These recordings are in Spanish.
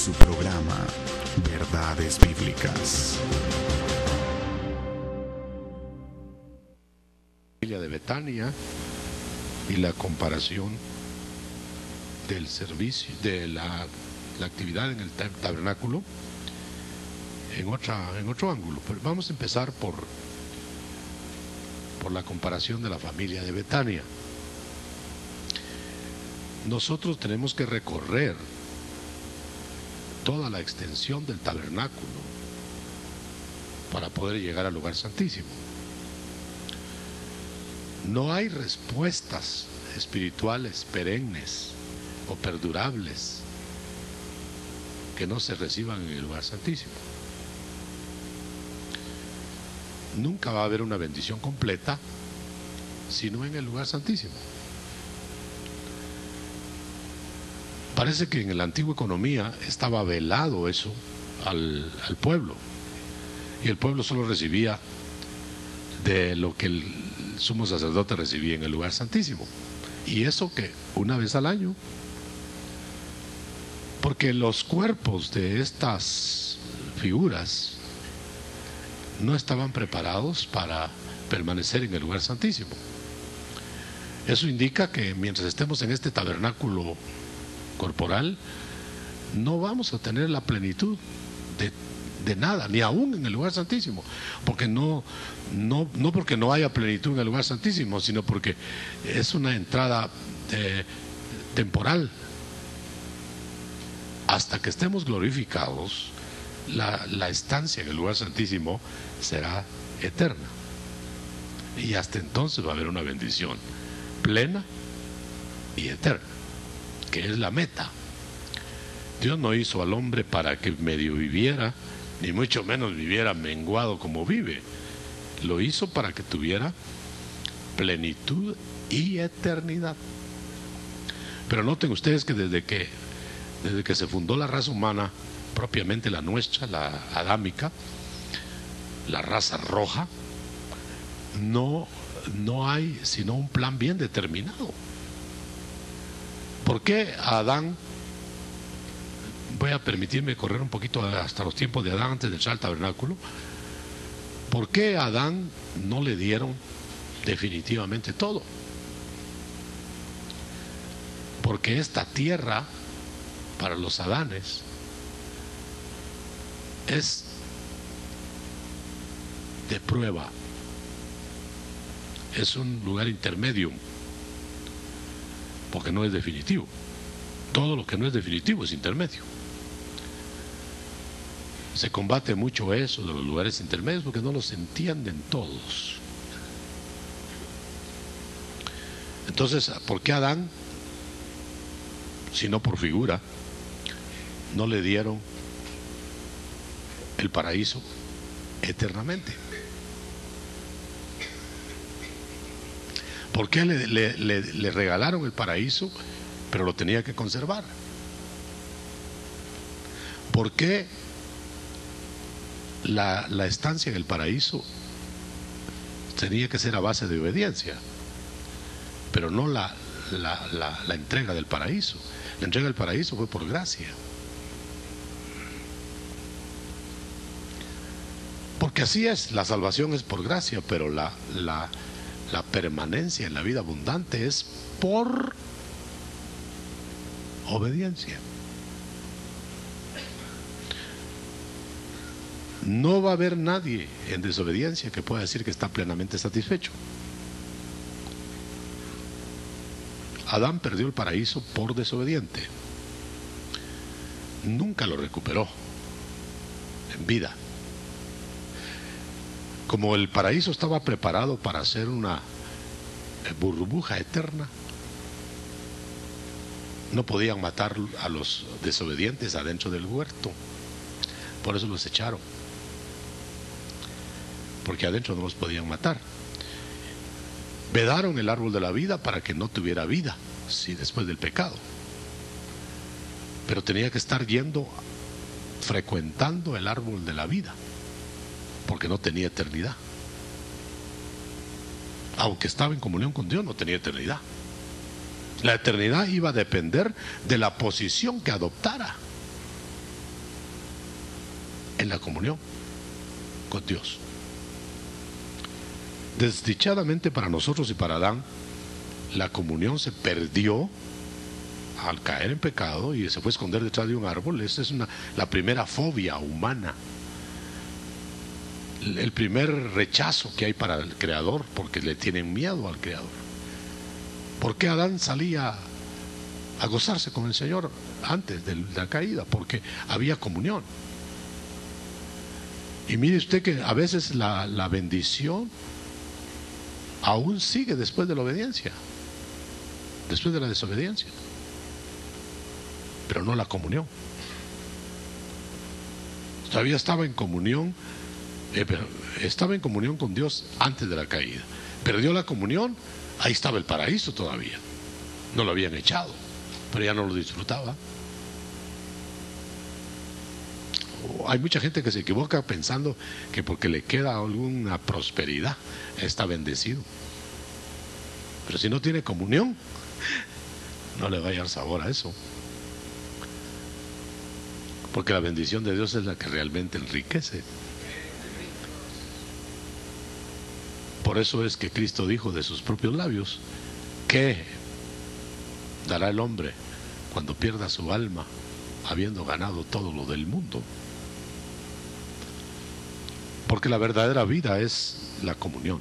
su programa Verdades Bíblicas. de Betania y la comparación del servicio, de la, la actividad en el tabernáculo en, otra, en otro ángulo. Pero vamos a empezar por, por la comparación de la familia de Betania. Nosotros tenemos que recorrer toda la extensión del tabernáculo para poder llegar al lugar santísimo. No hay respuestas espirituales perennes o perdurables que no se reciban en el lugar santísimo. Nunca va a haber una bendición completa sino en el lugar santísimo. Parece que en la antigua economía estaba velado eso al, al pueblo y el pueblo solo recibía de lo que el sumo sacerdote recibía en el lugar santísimo. Y eso que una vez al año. Porque los cuerpos de estas figuras no estaban preparados para permanecer en el lugar santísimo. Eso indica que mientras estemos en este tabernáculo corporal, no vamos a tener la plenitud de, de nada, ni aún en el lugar santísimo, porque no, no, no porque no haya plenitud en el lugar santísimo, sino porque es una entrada eh, temporal. Hasta que estemos glorificados, la, la estancia en el lugar santísimo será eterna. Y hasta entonces va a haber una bendición plena y eterna, que es la meta. Dios no hizo al hombre para que medio viviera, ni mucho menos viviera menguado como vive lo hizo para que tuviera plenitud y eternidad. Pero noten ustedes que desde que, desde que se fundó la raza humana, propiamente la nuestra, la adámica, la raza roja, no, no hay sino un plan bien determinado. ¿Por qué Adán? Voy a permitirme correr un poquito hasta los tiempos de Adán antes de entrar al tabernáculo. ¿Por qué a Adán no le dieron definitivamente todo? Porque esta tierra, para los Adanes, es de prueba. Es un lugar intermedio, porque no es definitivo. Todo lo que no es definitivo es intermedio. Se combate mucho eso de los lugares intermedios porque no los entienden todos. Entonces, ¿por qué Adán, si no por figura, no le dieron el paraíso eternamente? ¿Por qué le, regalaron el paraíso, pero lo tenía que conservar? ¿Por qué la, estancia en el paraíso tenía que ser a base de obediencia, pero no la, la, entrega del paraíso. La entrega del paraíso fue por gracia. Porque así es, la salvación es por gracia, pero la, la, permanencia en la vida abundante es por obediencia. no va a haber nadie en desobediencia que pueda decir que está plenamente satisfecho. Adán perdió el paraíso por desobediente. Nunca lo recuperó en vida. Como el paraíso estaba preparado para ser una burbuja eterna, no podían matar a los desobedientes adentro del huerto. Por eso los echaron porque adentro no los podían matar. Vedaron el árbol de la vida para que no tuviera vida, si después del pecado. Pero tenía que estar yendo, frecuentando el árbol de la vida, porque no tenía eternidad. Aunque estaba en comunión con Dios, no tenía eternidad. La eternidad iba a depender de la posición que adoptara. en la comunión con Dios. Desdichadamente para nosotros y para Adán, la comunión se perdió al caer en pecado y se fue a esconder detrás de un árbol. Esa es la primera fobia humana. El primer rechazo que hay para el Creador, porque le tienen miedo al Creador. ¿Por qué Adán salía a gozarse con el Señor antes de la caída? Porque había comunión. Y mire usted que a veces la, la bendición aún sigue después de la obediencia, después de la desobediencia, pero no la comunión. Todavía estaba en comunión, estaba en comunión con Dios antes de la caída. Perdió la comunión, ahí estaba el paraíso todavía. No lo habían echado, pero ya no lo disfrutaba. hay mucha gente que se equivoca pensando que porque le queda alguna prosperidad está bendecido. Pero si no tiene comunión, no le va a sabor a eso. Porque la bendición de Dios es la que realmente enriquece. Por eso es que Cristo dijo de sus propios labios, ¿qué dará el hombre cuando pierda su alma habiendo ganado todo lo del mundo? Porque la verdadera vida es la comunión.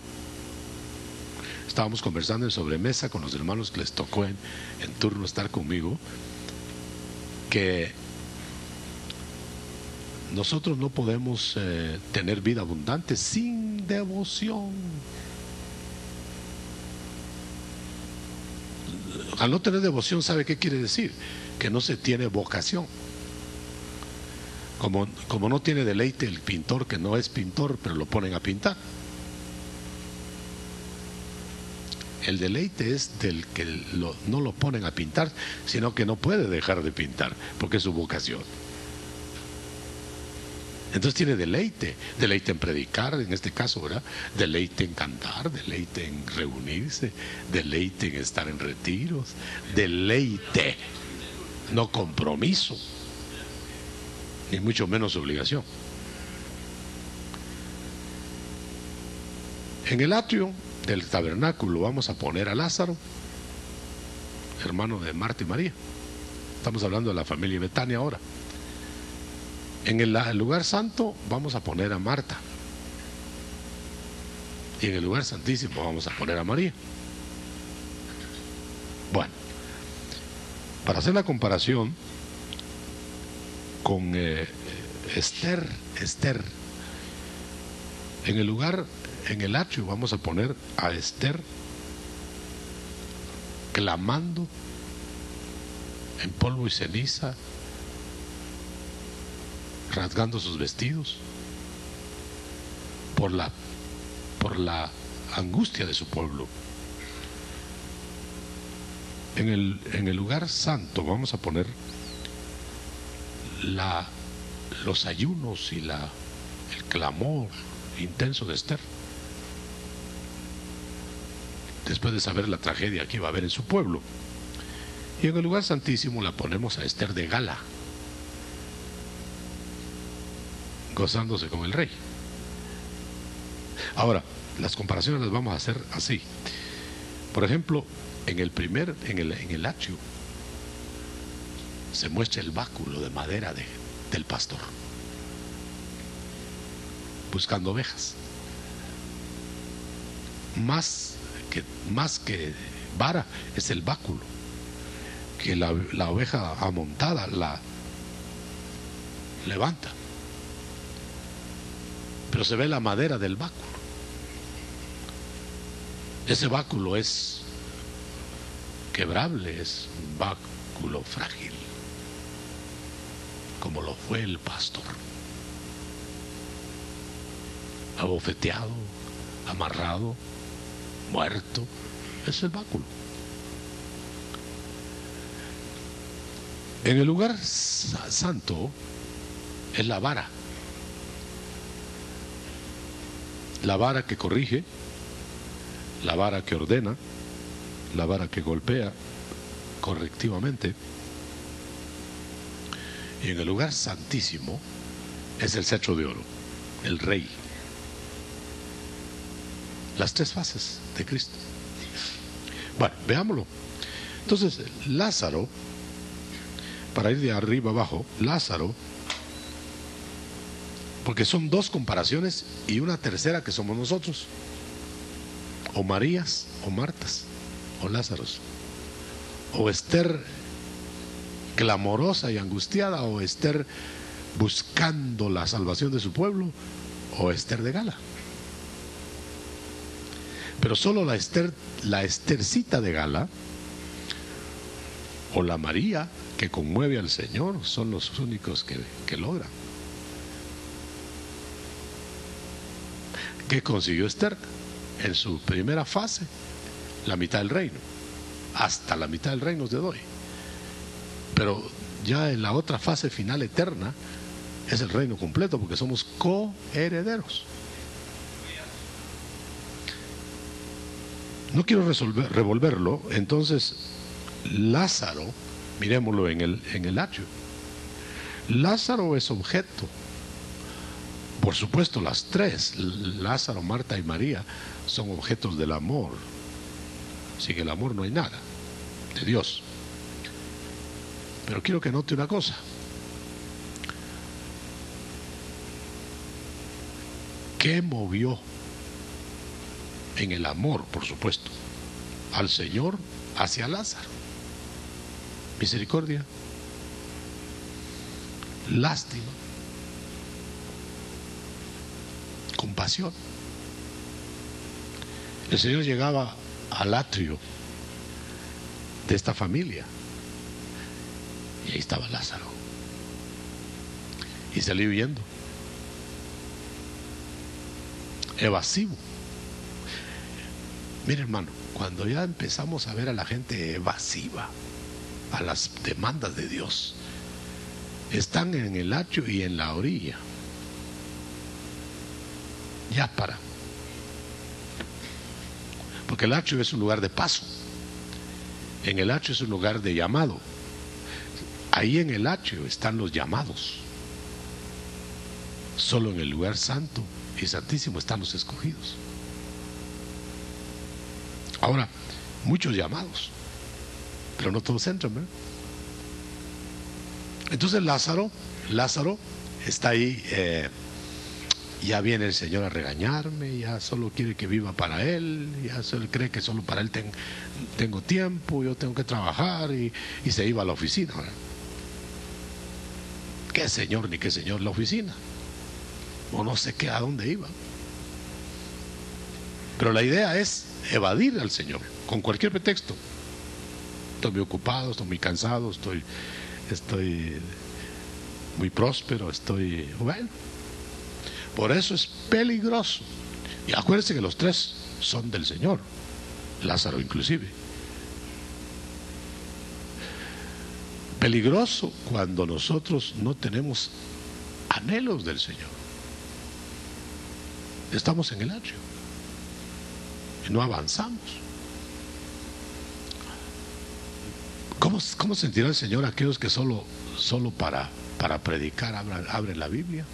Estábamos conversando en sobremesa con los hermanos que les tocó en, turno estar conmigo, que nosotros no podemos eh, tener vida abundante sin devoción. Al no tener devoción, ¿sabe qué quiere decir? Que no se tiene vocación. Como, no tiene deleite el pintor que no es pintor, pero lo ponen a pintar. El deleite es del que no lo ponen a pintar, sino que no puede dejar de pintar, porque es su vocación. Entonces tiene deleite, deleite en predicar, en este caso, ¿verdad? Deleite en cantar, deleite en reunirse, deleite en estar en retiros, deleite, no compromiso ni mucho menos obligación. En el atrio del tabernáculo vamos a poner a Lázaro, hermano de Marta y María. Estamos hablando de la familia Betania ahora. En el lugar santo vamos a poner a Marta. Y en el lugar santísimo vamos a poner a María. Bueno, para hacer la comparación, con eh, Esther, Esther. En el lugar, en el atrio, vamos a poner a Esther clamando en polvo y ceniza, rasgando sus vestidos por la, por la angustia de su pueblo. En el, en el lugar santo vamos a poner la, los ayunos y la, el clamor intenso de Esther. Después de saber la tragedia que iba a haber en su pueblo. Y en el lugar santísimo la ponemos a Esther de gala, gozándose con el rey. Ahora, las comparaciones las vamos a hacer así. Por ejemplo, en el primer, en el, en el atrio, se muestra el báculo de madera de, del pastor, buscando ovejas. Más que, más que vara es el báculo, que la, la oveja amontada la levanta. Pero se ve la madera del báculo. Ese báculo es quebrable, es un báculo frágil como lo fue el pastor. Abofeteado, amarrado, muerto, es el báculo. En el lugar santo es la vara. La vara que corrige, la vara que ordena, la vara que golpea correctivamente y en el lugar santísimo es el cetro de oro, el rey. Las tres fases de Cristo. Bueno, veámoslo. Entonces, Lázaro, para ir de arriba abajo, Lázaro, porque son dos comparaciones y una tercera que somos nosotros, o Marías, o Martas, o Lázaros, o Esther clamorosa y angustiada, o Esther buscando la salvación de su pueblo, o Esther de Gala. Pero solo la Esther, la Estercita de Gala, o la María que conmueve al Señor, son los únicos que, que logran. ¿Qué consiguió Esther? En su primera fase, la mitad del reino. Hasta la mitad del reino os doy. Pero ya en la otra fase final eterna es el reino completo porque somos coherederos. No quiero revolverlo, entonces Lázaro, miremoslo en el, en el atrio. Lázaro es objeto. Por supuesto, las tres, Lázaro, Marta y María, son objetos del amor. Sin el amor no hay nada de Dios. Pero quiero que note una cosa. ¿Qué movió en el amor, por supuesto, al Señor hacia Lázaro? Misericordia, lástima, compasión. El Señor llegaba al atrio de esta familia y ahí estaba Lázaro. Y salió huyendo. Evasivo. Mire hermano, cuando ya empezamos a ver a la gente evasiva a las demandas de Dios, están en el atrio y en la orilla. Ya para. Porque el atrio es un lugar de paso. En el atrio es un lugar de llamado. Ahí en el atrio están los llamados. Solo en el lugar santo y santísimo están los escogidos. Ahora, muchos llamados, pero no todos entran. Entonces Lázaro, Lázaro está ahí, eh, ya viene el Señor a regañarme, ya solo quiere que viva para Él, ya solo cree que solo para Él tengo tiempo, yo tengo que trabajar y, se iba a la oficina. ¿Qué Señor ni qué Señor la oficina? O no sé qué, a dónde iba. Pero la idea es evadir al Señor con cualquier pretexto. Estoy muy ocupado, estoy muy cansado, estoy, estoy muy próspero, estoy bueno. Por eso es peligroso. Y acuérdense que los tres son del Señor, Lázaro inclusive. Peligroso cuando nosotros no tenemos anhelos del Señor. Estamos en el atrio y no avanzamos. ¿Cómo, cómo sentirá el Señor aquellos que solo, solo para, para predicar abren la Biblia?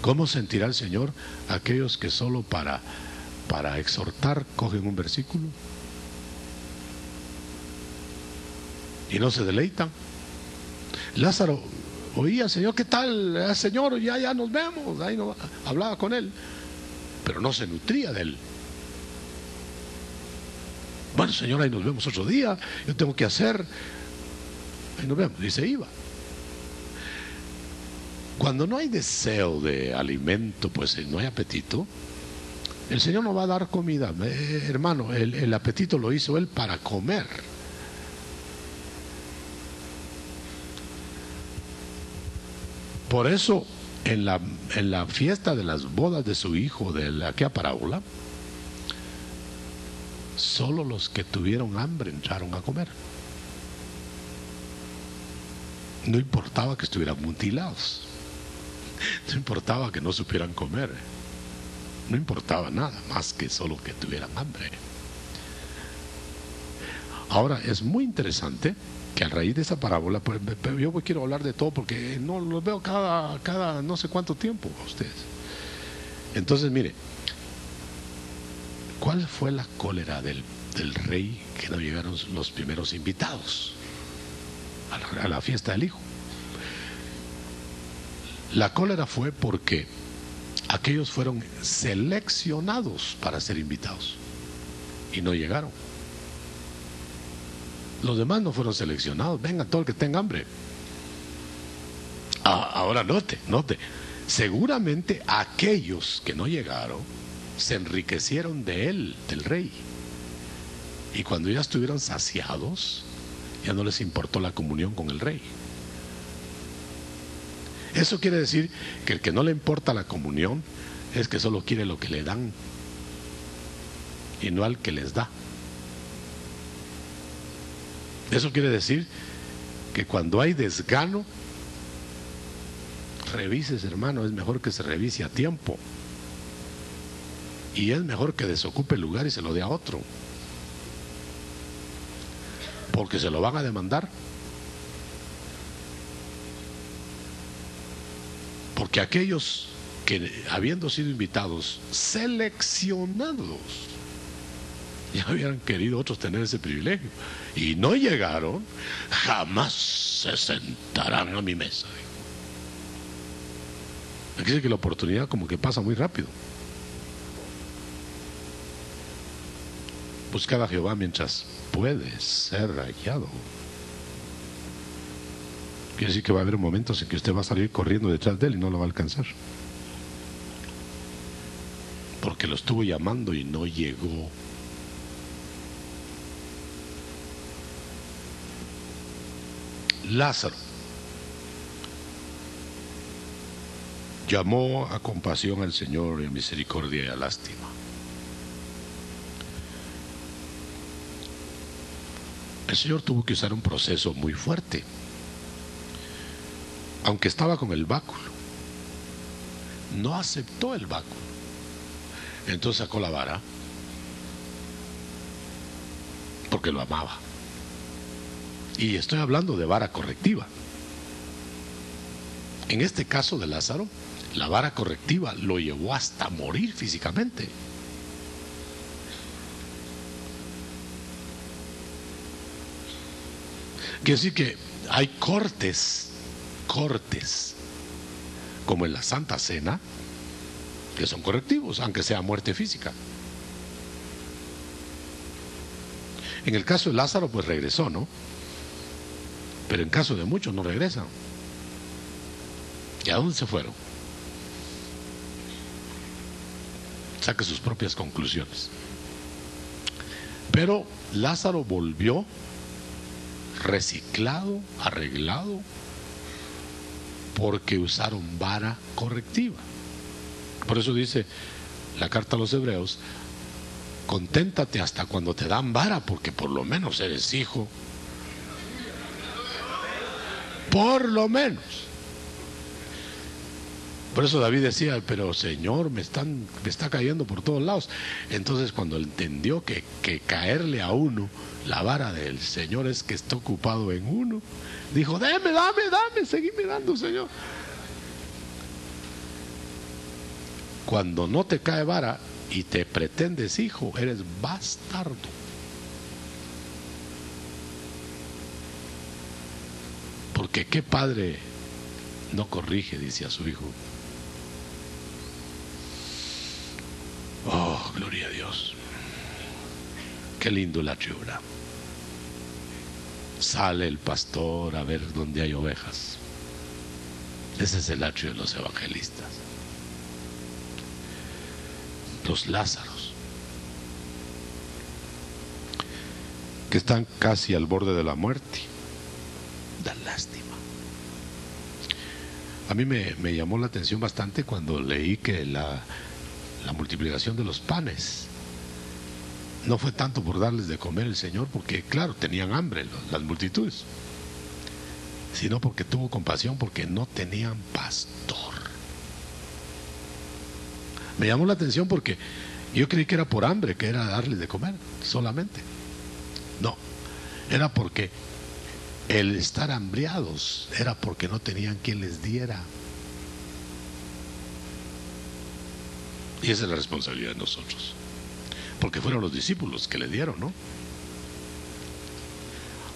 ¿Cómo sentirá el Señor aquellos que solo para, para exhortar cogen un versículo? Y no se deleitan. Lázaro oía, Señor, ¿qué tal? Ah, Señor, ya, ya nos vemos. Ahí no, hablaba con él, pero no se nutría de él. Bueno, Señor, ahí nos vemos otro día. Yo tengo que hacer. Ahí nos vemos. Y se iba. Cuando no hay deseo de alimento, pues no hay apetito. El Señor no va a dar comida. Eh, hermano, el, el apetito lo hizo Él para comer. Por eso, en la, en la fiesta de las bodas de su hijo, de la, aquella parábola, solo los que tuvieron hambre entraron a comer. No importaba que estuvieran mutilados. No importaba que no supieran comer. No importaba nada más que solo que tuvieran hambre. Ahora, es muy interesante que a raíz de esa parábola, pues yo quiero hablar de todo porque no los veo cada, cada no sé cuánto tiempo a ustedes. Entonces, mire, ¿cuál fue la cólera del, del rey que no llegaron los primeros invitados a la fiesta del hijo? La cólera fue porque aquellos fueron seleccionados para ser invitados y no llegaron. Los demás no fueron seleccionados. Venga, todo el que tenga hambre. Ah, ahora note, note. Seguramente aquellos que no llegaron se enriquecieron de él, del rey. Y cuando ya estuvieron saciados, ya no les importó la comunión con el rey. Eso quiere decir que el que no le importa la comunión es que solo quiere lo que le dan y no al que les da. Eso quiere decir que cuando hay desgano, revises hermano, es mejor que se revise a tiempo. Y es mejor que desocupe el lugar y se lo dé a otro. Porque se lo van a demandar. Porque aquellos que habiendo sido invitados, seleccionados, ya habían querido otros tener ese privilegio y no llegaron, jamás se sentarán a mi mesa. Aquí dice que la oportunidad como que pasa muy rápido. Buscad a Jehová mientras puede ser hallado. Quiere decir que va a haber momentos en que usted va a salir corriendo detrás de él y no lo va a alcanzar. Porque lo estuvo llamando y no llegó. Lázaro llamó a compasión al Señor y a misericordia y a lástima. El Señor tuvo que usar un proceso muy fuerte, aunque estaba con el báculo. No aceptó el báculo. Entonces sacó la vara porque lo amaba. Y estoy hablando de vara correctiva. En este caso de Lázaro, la vara correctiva lo llevó hasta morir físicamente. Quiere decir que hay cortes, cortes, como en la Santa Cena, que son correctivos, aunque sea muerte física. En el caso de Lázaro, pues regresó, ¿no? Pero en caso de muchos no regresan. ¿Y a dónde se fueron? Saque sus propias conclusiones. Pero Lázaro volvió reciclado, arreglado, porque usaron vara correctiva. Por eso dice la carta a los hebreos, conténtate hasta cuando te dan vara, porque por lo menos eres hijo por lo menos. Por eso David decía, pero Señor, me, están, está cayendo por todos lados. Entonces cuando entendió que, que caerle a uno, la vara del Señor es que está ocupado en uno, dijo, dame, dame, dame, seguime dando, Señor. Cuando no te cae vara y te pretendes hijo, eres bastardo. Porque qué padre no corrige, dice a su hijo. Oh, gloria a Dios. Qué lindo la tribuna. Sale el pastor a ver dónde hay ovejas. Ese es el atrio de los evangelistas. Los Lázaros. Que están casi al borde de la muerte lástima. A mí me, llamó la atención bastante cuando leí que la, la multiplicación de los panes no fue tanto por darles de comer el Señor, porque claro, tenían hambre las multitudes, sino porque tuvo compasión, porque no tenían pastor. Me llamó la atención porque yo creí que era por hambre, que era darles de comer solamente. No, era porque El estar hambriados era porque no tenían quien les diera. Y esa es la responsabilidad de nosotros. Porque fueron los discípulos que le dieron, ¿no?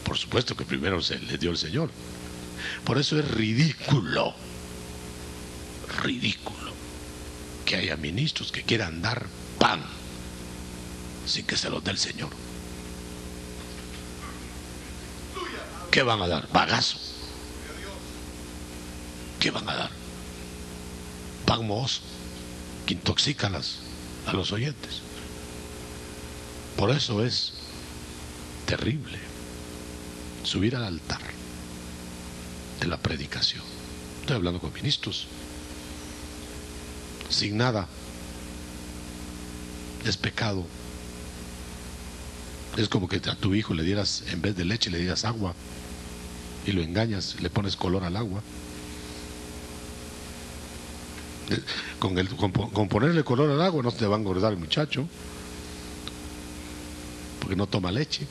Por supuesto que primero se le dio el Señor. Por eso es ridículo, ridículo, que haya ministros que quieran dar pan sin que se los dé el Señor. ¿Qué van a dar? Bagazo. ¿Qué van a dar? Pan que a, a los oyentes. Por eso es terrible subir al altar de la predicación. Estoy hablando con ministros. Sin nada. Es pecado. Es como que a tu hijo le dieras, en vez de leche, le dieras agua y lo engañas, le pones color al agua. Con, el, con, ponerle color al agua no te va a engordar el muchacho, porque no toma leche.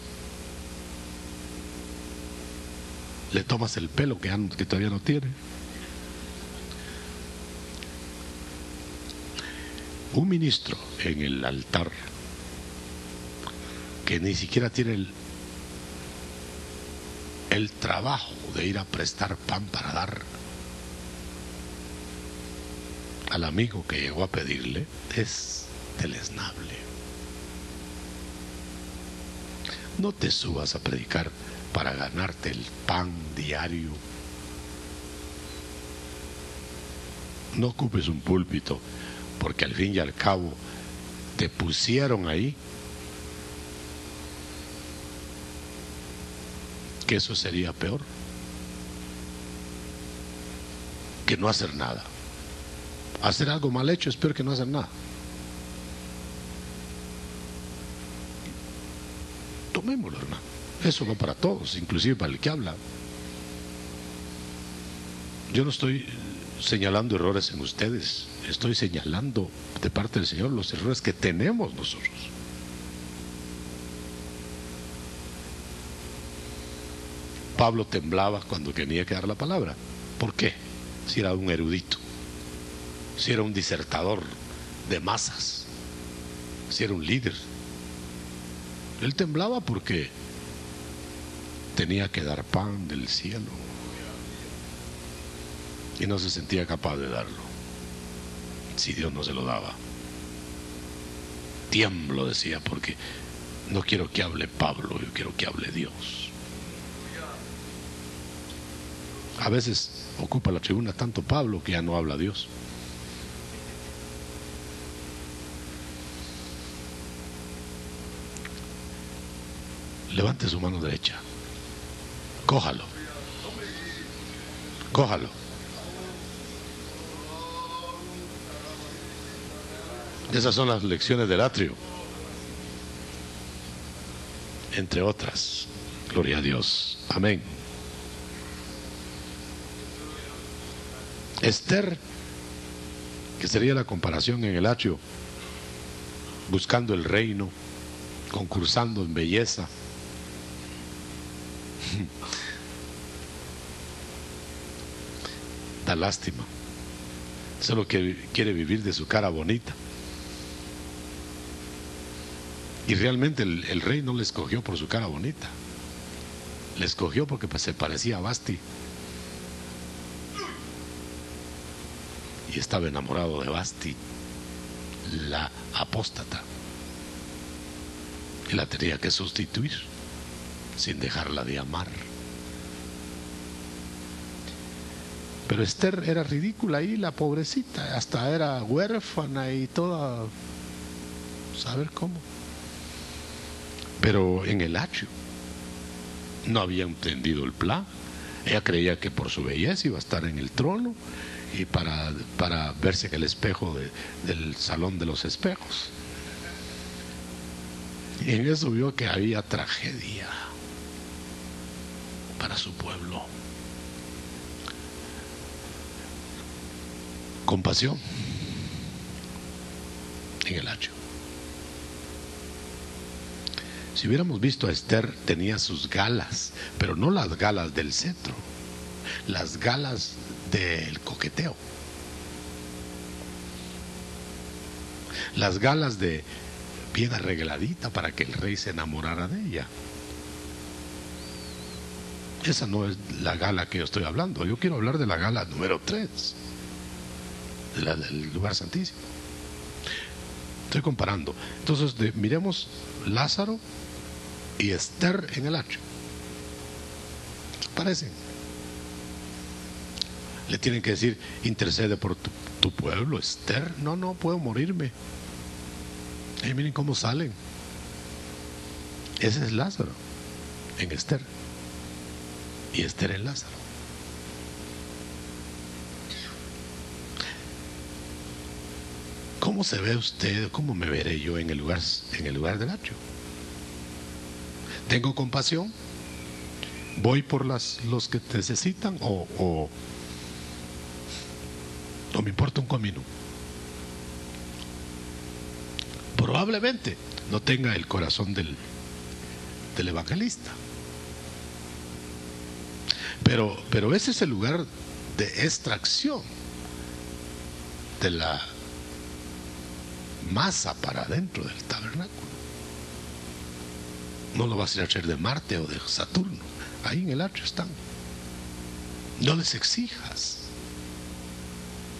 Le tomas el pelo que, que todavía no tiene. Un ministro en el altar que ni siquiera tiene el, el trabajo de ir a prestar pan para dar al amigo que llegó a pedirle es deleznable. No te subas a predicar para ganarte el pan diario. No ocupes un púlpito porque al fin y al cabo te pusieron ahí que eso sería peor que no hacer nada. Hacer algo mal hecho es peor que no hacer nada. Tomémoslo, hermano. Eso va para todos, inclusive para el que habla. Yo no estoy señalando errores en ustedes, estoy señalando de parte del Señor los errores que tenemos nosotros. Pablo temblaba cuando tenía que dar la palabra. ¿Por qué? Si era un erudito, si era un disertador de masas, si era un líder. Él temblaba porque tenía que dar pan del cielo y no se sentía capaz de darlo si Dios no se lo daba. Tiemblo, decía, porque no quiero que hable Pablo, yo quiero que hable Dios. A veces ocupa la tribuna tanto Pablo que ya no habla Dios. Levante su mano derecha. Cójalo. Cójalo. Esas son las lecciones del atrio. Entre otras. Gloria a Dios. Amén. Esther, que sería la comparación en el atrio, buscando el reino, concursando en belleza. Da lástima. Solo que quiere vivir de su cara bonita. Y realmente el, rey no le escogió por su cara bonita. Le escogió porque pues, se parecía a Basti. y estaba enamorado de Basti, la apóstata. Y la tenía que sustituir sin dejarla de amar. Pero Esther era ridícula y la pobrecita, hasta era huérfana y toda, saber cómo. Pero en el hacho no había entendido el plan. Ella creía que por su belleza iba a estar en el trono y para, para verse en el espejo del salón de los espejos. Y en eso vio que había tragedia para su pueblo. Compasión en el hacho. Si hubiéramos visto a Esther, tenía sus galas, pero no las galas del cetro, las galas del coqueteo. Las galas de bien arregladita para que el rey se enamorara de ella. Esa no es la gala que yo estoy hablando. Yo quiero hablar de la gala número 3, de la del lugar santísimo. Estoy comparando. Entonces, miremos Lázaro y Esther en el atrio. Parecen. Le tienen que decir, intercede por tu, tu pueblo, Esther. No, no, puedo morirme. Y miren cómo salen. Ese es Lázaro en Esther y Esther en Lázaro. ¿Cómo se ve usted? ¿Cómo me veré yo en el lugar, en el lugar del atrio? ¿Tengo compasión? ¿Voy por los que necesitan o, o, me importa un comino? Probablemente no tenga el corazón del evangelista. Pero, pero ese es el lugar de extracción de la masa para adentro del tabernáculo. No lo vas a ir a hacer de Marte o de Saturno. Ahí en el atrio están. No les exijas.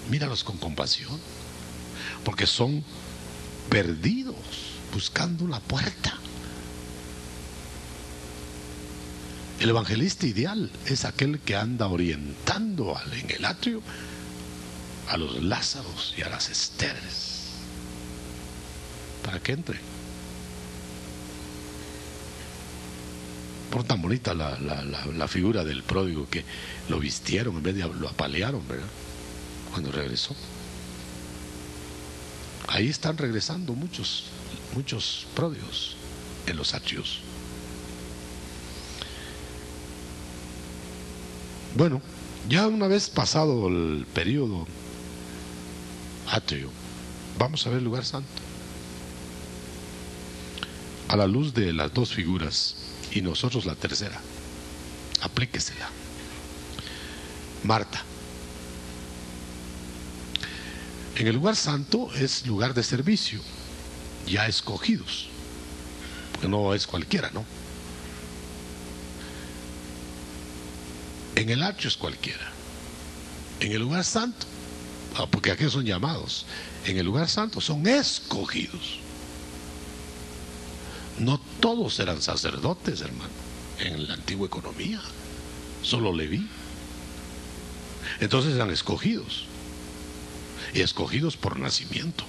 Míralos con compasión. Porque son perdidos buscando la puerta. El evangelista ideal es aquel que anda orientando en el atrio a los Lázaros y a las Esteres para que entre. Por tan bonita la, la, figura del pródigo que lo vistieron en vez de lo apalearon, ¿verdad? Cuando regresó. Ahí están regresando muchos, muchos pródigos en los atrios. Bueno, ya una vez pasado el periodo atrio, vamos a ver el lugar santo. A la luz de las dos figuras y nosotros la tercera, aplíquesela. Marta. En el lugar santo es lugar de servicio, ya escogidos, porque no es cualquiera, ¿no? En el atrio es cualquiera. En el lugar santo, ah, porque aquí son llamados, en el lugar santo son escogidos. No todos eran sacerdotes, hermano, en la antigua economía. Solo Leví. Entonces eran escogidos. Y escogidos por nacimiento.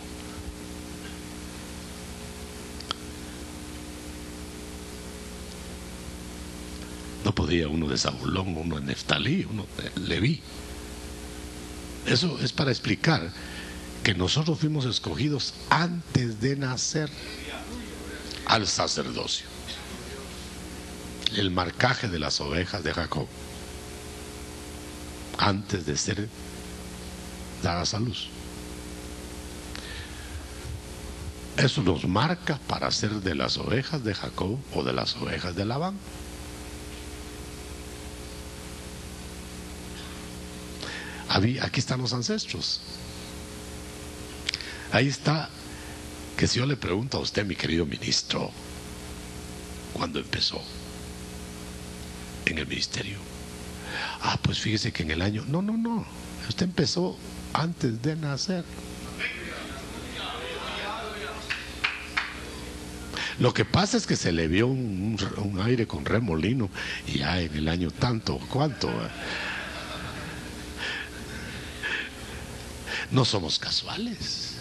No podía uno de Zabulón, uno de Neftalí, uno de Leví. Eso es para explicar que nosotros fuimos escogidos antes de nacer al sacerdocio. El marcaje de las ovejas de Jacob. Antes de ser dadas a luz. Eso nos marca para ser de las ovejas de Jacob o de las ovejas de Labán. Aquí están los ancestros. Ahí está que si yo le pregunto a usted, mi querido ministro, ¿cuándo empezó en el ministerio? Ah, pues fíjese que en el año... No, no, no. Usted empezó antes de nacer. Lo que pasa es que se le vio un, aire con remolino y ya en el año tanto, ¿cuánto? No somos casuales.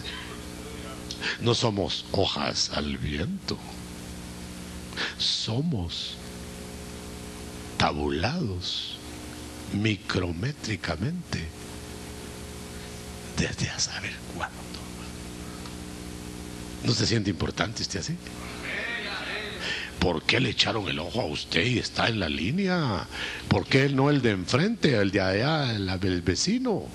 No somos hojas al viento. Somos tabulados micrométricamente desde a saber cuándo. ¿No se siente importante este así? ¿Por qué le echaron el ojo a usted y está en la línea? ¿Por qué no el de enfrente, el de allá, el vecino?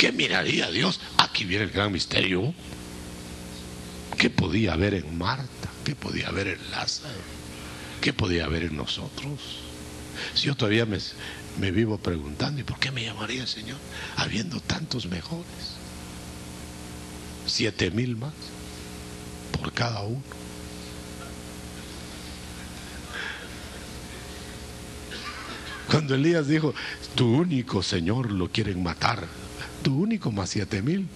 ¿Qué miraría Dios? Aquí viene el gran misterio. ¿Qué podía haber en Marta? ¿Qué podía haber en Lázaro? ¿Qué podía haber en nosotros? Si yo todavía me, me vivo preguntando, ¿y por qué me llamaría el Señor habiendo tantos mejores? Siete mil más por cada uno. Cuando Elías dijo, tu único Señor lo quieren matar, tu único más siete mil.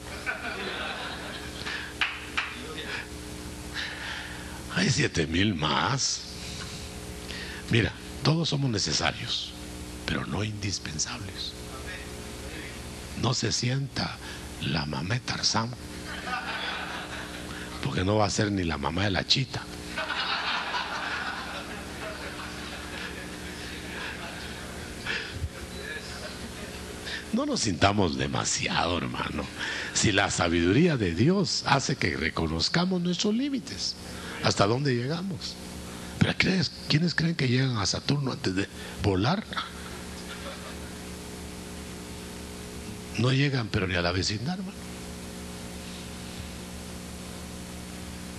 Hay siete mil más. Mira, todos somos necesarios, pero no indispensables. No se sienta la mamá de Tarzán, porque no va a ser ni la mamá de la chita. No nos sintamos demasiado, hermano. Si la sabiduría de Dios hace que reconozcamos nuestros límites, hasta dónde llegamos. Pero ¿crees, ¿quiénes creen que llegan a Saturno antes de volar? No llegan, pero ni a la vecindad, hermano.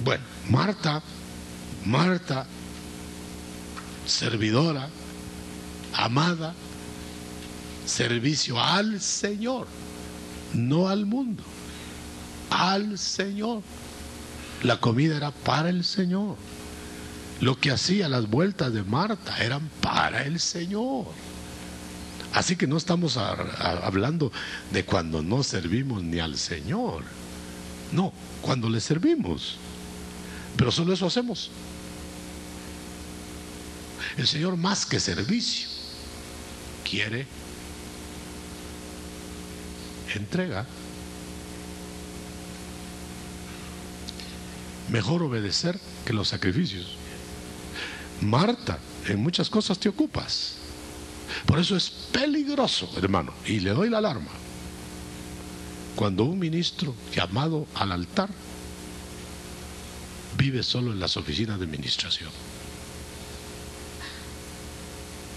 Bueno, Marta, Marta, servidora, amada, servicio al Señor, no al mundo, al Señor. La comida era para el Señor. Lo que hacía las vueltas de Marta eran para el Señor. Así que no estamos hablando de cuando no servimos ni al Señor. No, cuando le servimos. Pero solo eso hacemos. El Señor más que servicio quiere entrega. Mejor obedecer que los sacrificios. Marta, en muchas cosas te ocupas. Por eso es peligroso, hermano, y le doy la alarma. Cuando un ministro llamado al altar vive solo en las oficinas de administración.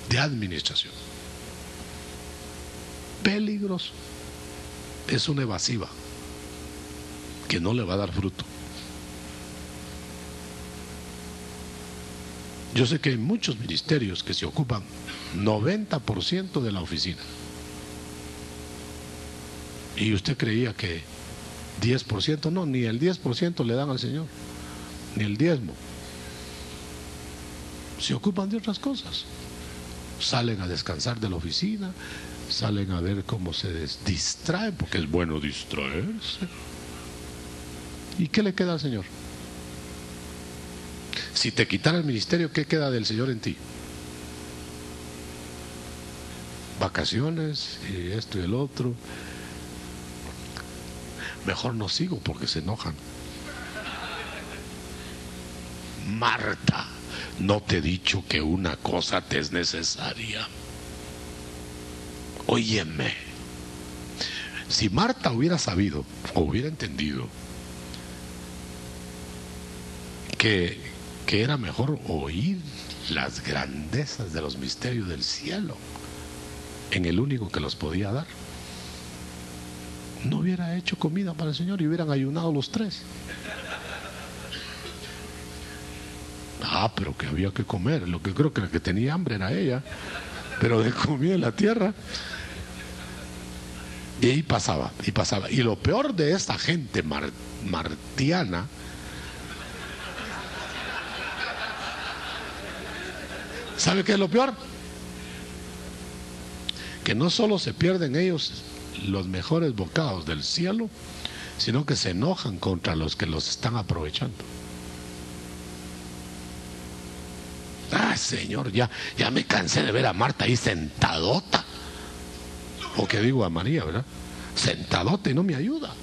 De administración. Peligroso. Es una evasiva que no le va a dar fruto. Yo sé que hay muchos ministerios que se ocupan 90% de la oficina. Y usted creía que 10%, no, ni el 10% le dan al Señor, ni el diezmo. Se ocupan de otras cosas. Salen a descansar de la oficina, salen a ver cómo se distraen, porque es bueno distraerse. ¿Y qué le queda al Señor? Si te quitara el ministerio, ¿qué queda del Señor en ti? Vacaciones y esto y el otro. Mejor no sigo porque se enojan. Marta, no te he dicho que una cosa te es necesaria. Óyeme, si Marta hubiera sabido o hubiera entendido que que era mejor oír las grandezas de los misterios del cielo en el único que los podía dar. No hubiera hecho comida para el Señor y hubieran ayunado los tres. Ah, pero que había que comer. Lo que creo que la que tenía hambre era ella. Pero de comida en la tierra. Y ahí pasaba, y pasaba. Y lo peor de esta gente martiana ¿Sabe qué es lo peor? Que no solo se pierden ellos los mejores bocados del cielo, sino que se enojan contra los que los están aprovechando. Ah, Señor, ya, ya me cansé de ver a Marta ahí sentadota. O que digo a María, ¿verdad? Sentadota y no me ayuda.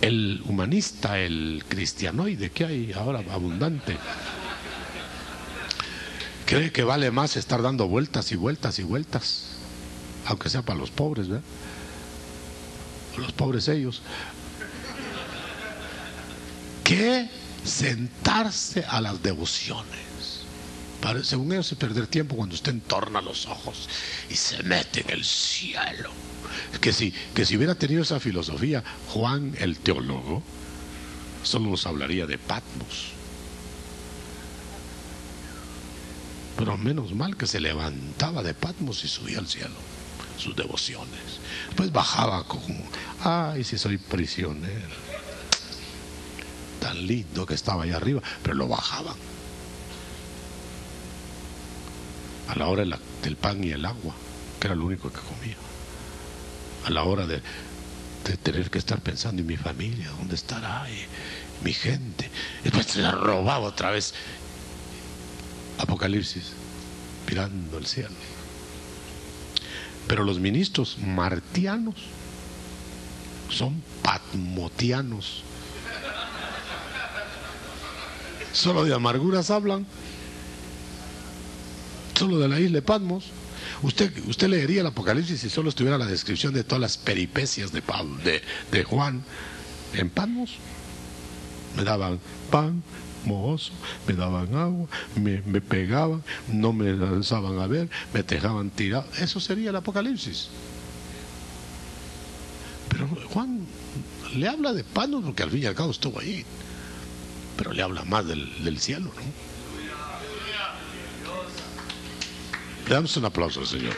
el humanista, el cristianoide que hay ahora abundante, cree que vale más estar dando vueltas y vueltas y vueltas, aunque sea para los pobres, ¿verdad? Los pobres ellos, que sentarse a las devociones. Según ellos, es perder tiempo cuando usted entorna los ojos y se mete en el cielo. Que si, que si hubiera tenido esa filosofía, Juan el teólogo solo nos hablaría de Patmos. Pero menos mal que se levantaba de Patmos y subía al cielo, sus devociones. Pues bajaba con, ay, si soy prisionero. Tan lindo que estaba allá arriba, pero lo bajaban. A la hora del pan y el agua, que era lo único que comía. A la hora de, tener que estar pensando en mi familia, dónde estará mi gente. Después se la robaba otra vez Apocalipsis, mirando el cielo. Pero los ministros martianos son patmotianos. Solo de amarguras hablan. Solo de la isla de Patmos. Usted, usted leería el Apocalipsis si solo estuviera la descripción de todas las peripecias de, Pablo, de, de Juan en Patmos. Me daban pan, mohoso, me daban agua, me, pegaban, no me lanzaban a ver, me dejaban tirado. Eso sería el Apocalipsis. Pero Juan le habla de panos porque al fin y al cabo estuvo ahí. Pero le habla más del, del cielo, ¿no? Le damos un aplauso Señor.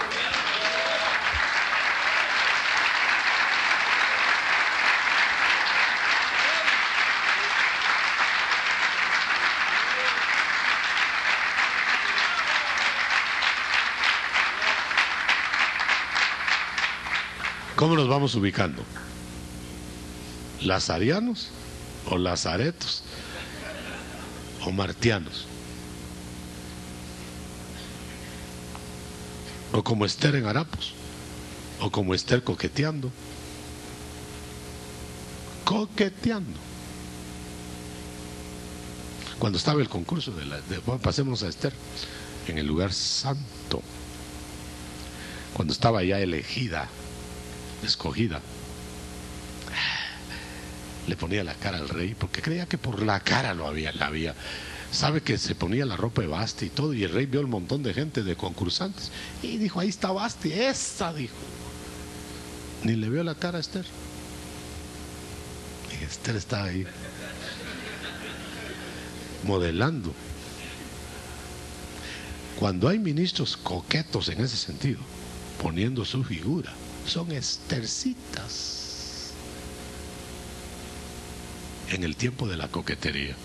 ¿Cómo nos vamos ubicando? ¿Lazarianos o lazaretos o martianos? O como Esther en Harapos, o como Esther coqueteando. Coqueteando. Cuando estaba el concurso de, la, de pasemos a Esther en el lugar santo, cuando estaba ya elegida escogida, le ponía la cara al rey porque creía que por la cara lo había, la había. Sabe que se ponía la ropa de Basti y todo, y el rey vio un montón de gente de concursantes y dijo: Ahí está Basti, esa dijo. Ni le vio la cara a Esther. Y Esther estaba ahí modelando. Cuando hay ministros coquetos en ese sentido, poniendo su figura, son estercitas en el tiempo de la coquetería.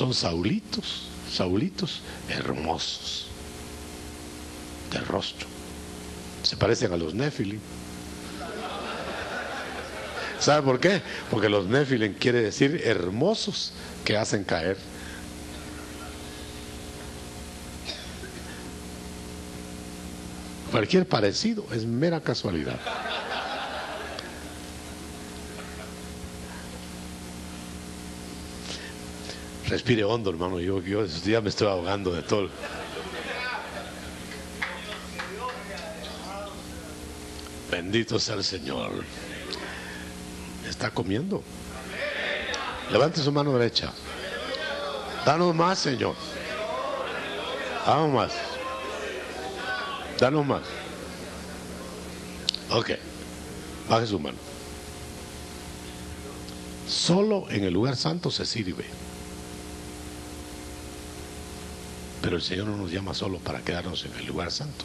Son saulitos, saulitos hermosos de rostro. Se parecen a los Nefilim. ¿Sabe por qué? Porque los Nefilim quiere decir hermosos que hacen caer. Cualquier parecido es mera casualidad. Respire hondo, hermano. Yo, yo ya me estoy ahogando de todo. Bendito sea el Señor. Está comiendo. Levante su mano derecha. Danos más, Señor. Danos más. Danos más. Ok. Baje su mano. Solo en el lugar santo se sirve. Pero el Señor no nos llama solo para quedarnos en el lugar santo.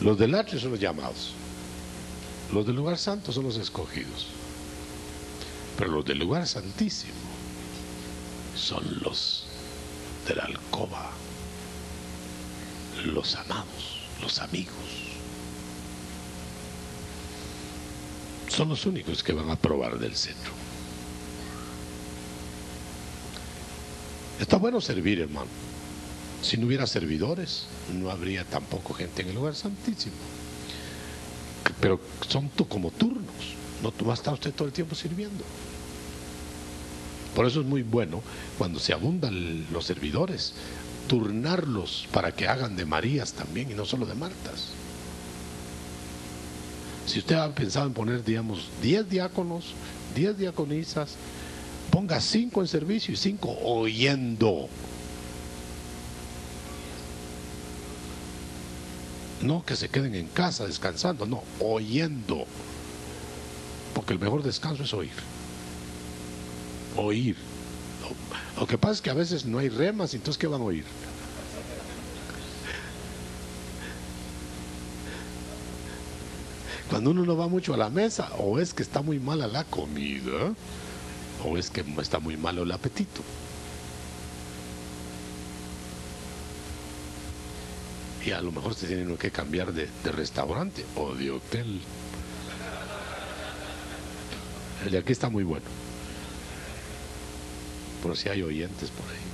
Los del atrio son los llamados. Los del lugar santo son los escogidos. Pero los del lugar santísimo son los de la alcoba, los amados, los amigos. Son los únicos que van a probar del centro. Está bueno servir, hermano. Si no hubiera servidores, no habría tampoco gente en el lugar santísimo. Pero son como turnos. No va a estar usted todo el tiempo sirviendo. Por eso es muy bueno cuando se abundan los servidores, turnarlos para que hagan de Marías también y no solo de Martas. Si usted ha pensado en poner, digamos, 10 diáconos, 10 diaconisas, ponga 5 en servicio y 5 oyendo. No que se queden en casa descansando, no, oyendo. Porque el mejor descanso es oír. Oír. Lo que pasa es que a veces no hay remas, entonces ¿qué van a oír? Cuando uno no va mucho a la mesa, o es que está muy mala la comida, o es que está muy malo el apetito. Y a lo mejor se tiene que cambiar de, restaurante o de hotel. El de aquí está muy bueno. Por si hay oyentes por ahí.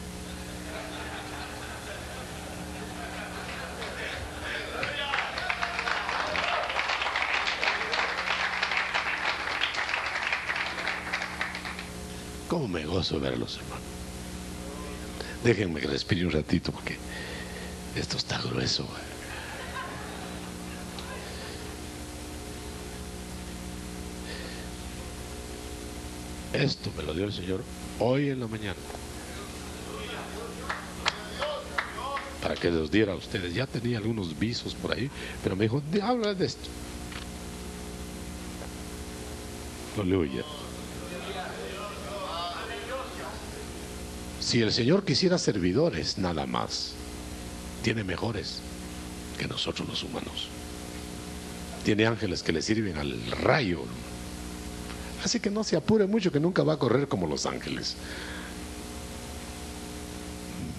¿Cómo me gozo verlos, hermano? Déjenme que respire un ratito porque esto está grueso. Esto me lo dio el Señor hoy en la mañana. Para que los diera a ustedes. Ya tenía algunos visos por ahí, pero me dijo, habla de esto. Aleluya. Si el Señor quisiera servidores, nada más, tiene mejores que nosotros los humanos. Tiene ángeles que le sirven al rayo. Así que no se apure mucho, que nunca va a correr como los ángeles.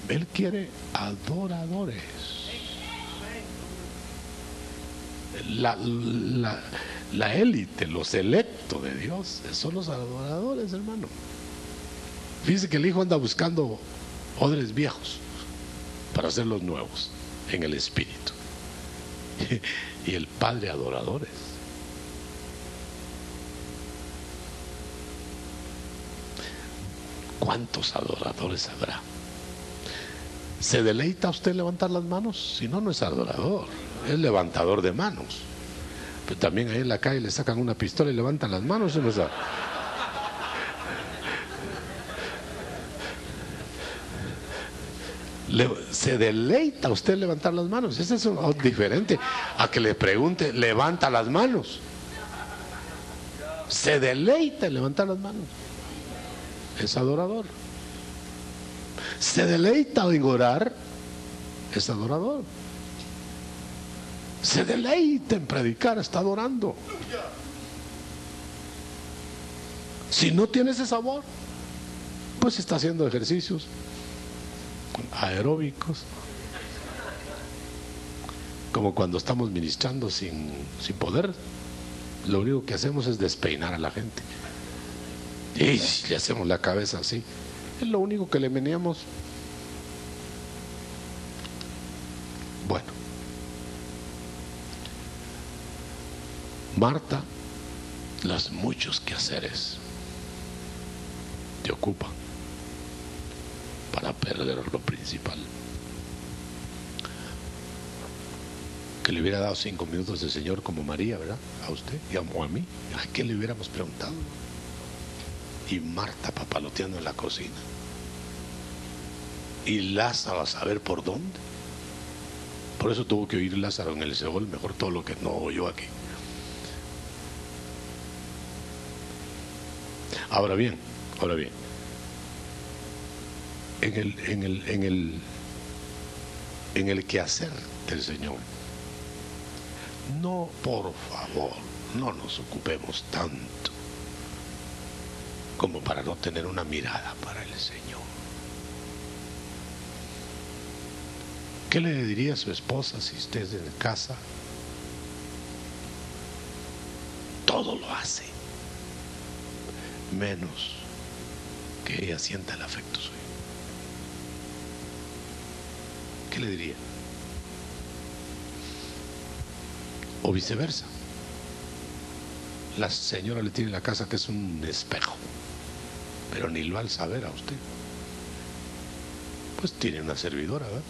Él quiere adoradores. La, la, la élite, los electos de Dios, son los adoradores, hermano. Fíjese que el hijo anda buscando odres viejos para hacerlos nuevos en el espíritu. Y el padre adoradores. ¿Cuántos adoradores habrá? ¿Se deleita usted levantar las manos? Si no, no es adorador, es levantador de manos. Pero también ahí en la calle le sacan una pistola y levantan las manos. ¿no se deleita usted levantar las manos. Ese es un, diferente a que le pregunte, levanta las manos. Se deleita en levantar las manos. Es adorador. Se deleita en orar. Es adorador. Se deleita en predicar. Está adorando. Si no tiene ese sabor, pues está haciendo ejercicios aeróbicos, como cuando estamos ministrando sin, sin poder, lo único que hacemos es despeinar a la gente. Y le hacemos la cabeza así. Es lo único que le meneamos. Bueno. Marta, los muchos quehaceres te ocupan para perder lo principal. Que le hubiera dado cinco minutos el Señor como María, ¿verdad? A usted o a mí. ¿A quién le hubiéramos preguntado? Y Marta papaloteando en la cocina. Y Lázaro a saber por dónde. Por eso tuvo que oír Lázaro en el Seol, mejor todo lo que no oyó aquí. Ahora bien, ahora bien, en el, en el, en el, en el quehacer del Señor. No, por favor, no nos ocupemos tanto como para no tener una mirada para el Señor. ¿Qué le diría a su esposa si usted es en casa? Todo lo hace, menos que ella sienta el afecto suyo. ¿qué le diría? O viceversa. La señora le tiene la casa que es un espejo, pero ni lo al saber a usted. Pues tiene una servidora, ¿verdad?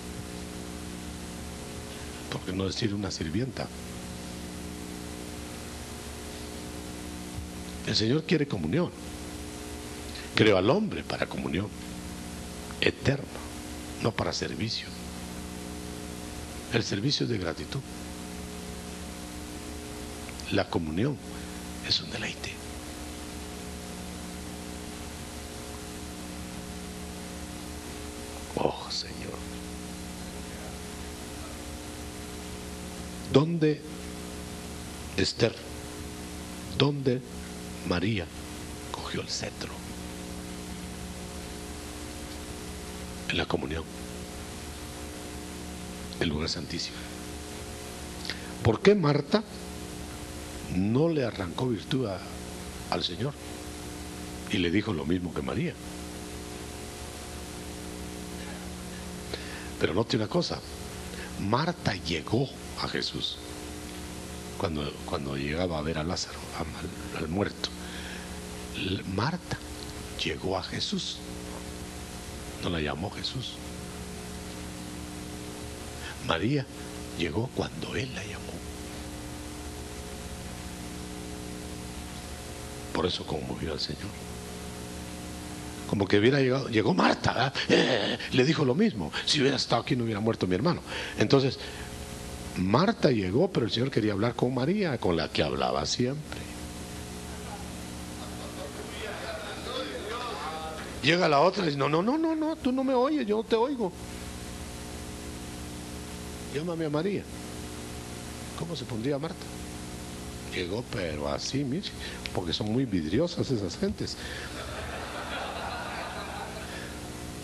¿Por qué no decir una sirvienta? El Señor quiere comunión. Creó al hombre para comunión eterna, no para servicio. El servicio de gratitud. La comunión es un deleite. Oh Señor. ¿Dónde Esther? ¿Dónde María cogió el cetro? En la comunión. El lugar santísimo. ¿Por qué Marta no le arrancó virtud al Señor? Y le dijo lo mismo que María. Pero note una cosa, Marta llegó a Jesús cuando, cuando llegaba a ver a Lázaro, al, al muerto. Marta llegó a Jesús, no la llamó Jesús. María llegó cuando Él la llamó. Por eso conmovió al Señor como que hubiera llegado, llegó Marta, eh, le dijo lo mismo, si hubiera estado aquí no hubiera muerto mi hermano. Entonces, Marta llegó, pero el Señor quería hablar con María, con la que hablaba siempre. Llega la otra y dice, no, no, no, no, no, tú no me oyes, yo no te oigo. Llámame a María. ¿Cómo se pondría Marta? Llegó, pero así, mire, porque son muy vidriosas esas gentes.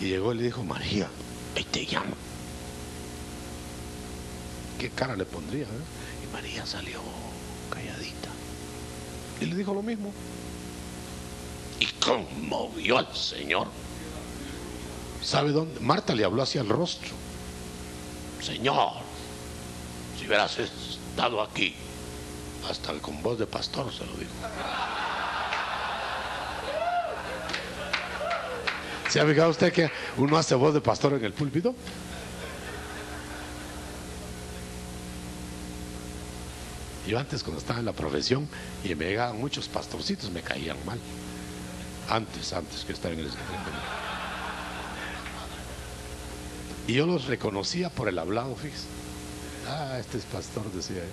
Y llegó y le dijo, María, ahí te llamo. ¿Qué cara le pondría? Eh? Y María salió calladita. Y le dijo lo mismo. Y conmovió al Señor. ¿Sabe dónde? Marta le habló hacia el rostro. Señor, si hubieras estado aquí, hasta con voz de pastor se lo dijo. ¿Se ha fijado usted que uno hace voz de pastor en el púlpito? Yo antes cuando estaba en la profesión y me llegaban muchos pastorcitos me caían mal. Antes, antes que estar en el Y yo los reconocía por el hablado, fíjese. Ah, este es pastor, decía él.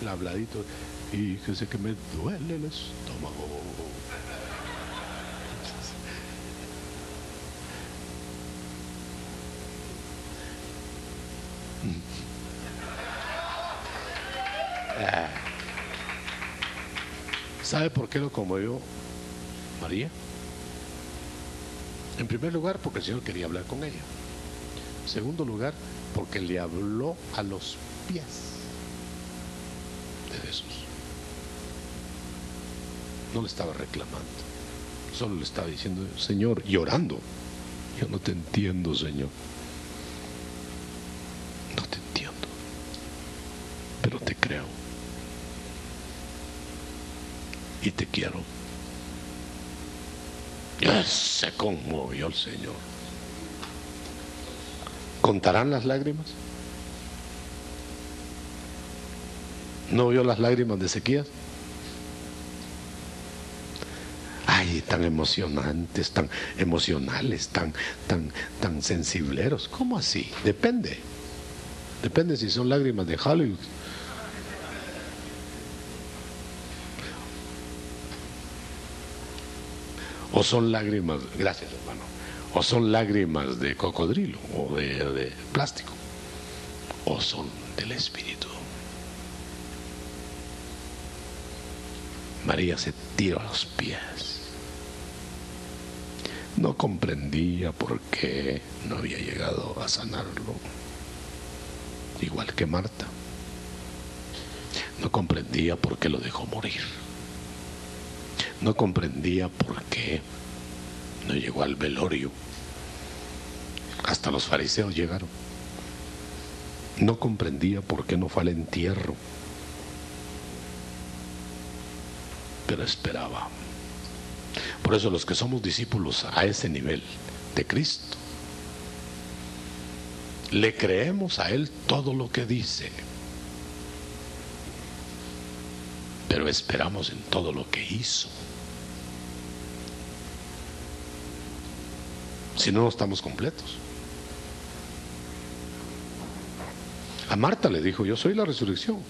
El habladito. Y sé que me duele el estómago. Ah. ¿Sabe por qué lo conmovió María? En primer lugar, porque el Señor quería hablar con ella. En segundo lugar, porque le habló a los pies de Jesús. No le estaba reclamando, solo le estaba diciendo, Señor, llorando. Yo no te entiendo, Señor. No te entiendo, pero te creo. Y te quiero. Se conmovió el Señor. ¿Contarán las lágrimas? ¿No vio las lágrimas de Ezequías? Ay, tan emocionantes, tan emocionales, tan, tan, tan sensibleros. ¿Cómo así? Depende. Depende si son lágrimas de Hollywood. O son lágrimas, gracias hermano, o son lágrimas de cocodrilo o de, plástico, o son del Espíritu. María se tiró a los pies. No comprendía por qué no había llegado a sanarlo igual que Marta. No comprendía por qué lo dejó morir. No comprendía por qué no llegó al velorio. Hasta los fariseos llegaron. No comprendía por qué no fue al entierro. Pero esperaba. Por eso los que somos discípulos a ese nivel de Cristo, le creemos a Él todo lo que dice. Pero esperamos en todo lo que hizo. Si no, no estamos completos. A Marta le dijo, yo soy la resurrección.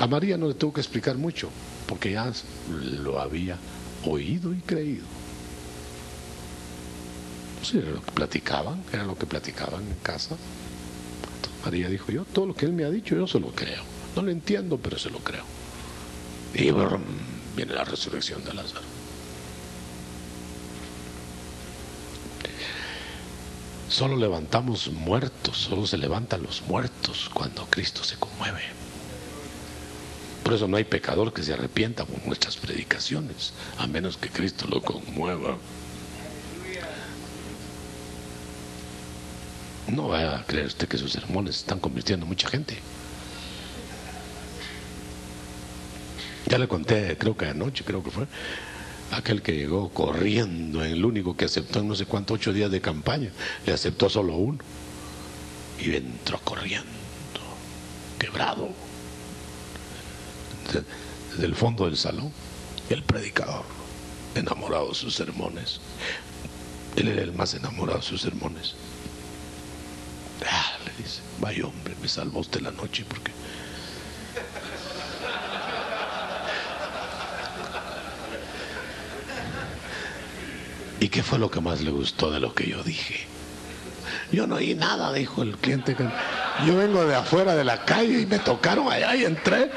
A María no le tuvo que explicar mucho, porque ya lo había oído y creído. Sí, era lo que platicaban, era lo que platicaban en casa. María dijo, yo todo lo que él me ha dicho, yo se lo creo. No lo entiendo, pero se lo creo. Y viene la resurrección de Lázaro. Solo levantamos muertos, solo se levantan los muertos cuando Cristo se conmueve. Por eso no hay pecador que se arrepienta con nuestras predicaciones, a menos que Cristo lo conmueva. No vaya a creer usted que sus sermones están convirtiendo a mucha gente. Ya le conté, creo que anoche, creo que fue, aquel que llegó corriendo, el único que aceptó en no sé cuántos ocho días de campaña, le aceptó solo uno. Y entró corriendo, quebrado, desde el fondo del salón. El predicador, enamorado de sus sermones. Él era el más enamorado de sus sermones. Ah, le dice, vaya hombre, me salvó usted la noche porque... ¿Y qué fue lo que más le gustó de lo que yo dije? Yo no oí nada, dijo el cliente. Yo vengo de afuera de la calle y me tocaron allá y entré.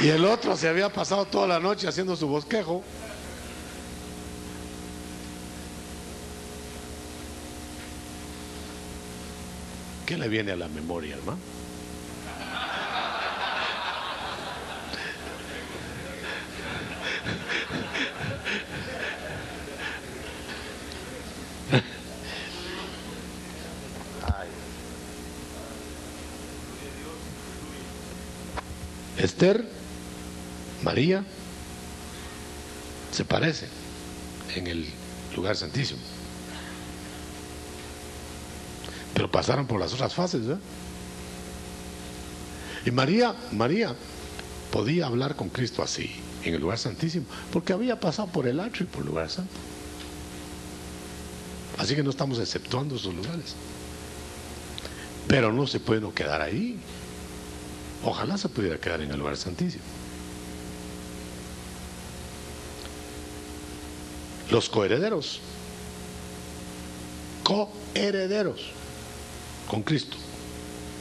Y el otro se había pasado toda la noche haciendo su bosquejo. ¿Qué le viene a la memoria, hermano? Esther, María, se parecen en el lugar santísimo. Pasaron por las otras fases. ¿eh? Y María, María podía hablar con Cristo así, en el lugar santísimo, porque había pasado por el atrio y por el lugar santo. Así que no estamos exceptuando esos lugares. Pero no se puede no quedar ahí. Ojalá se pudiera quedar en el lugar santísimo. Los coherederos. Coherederos con Cristo.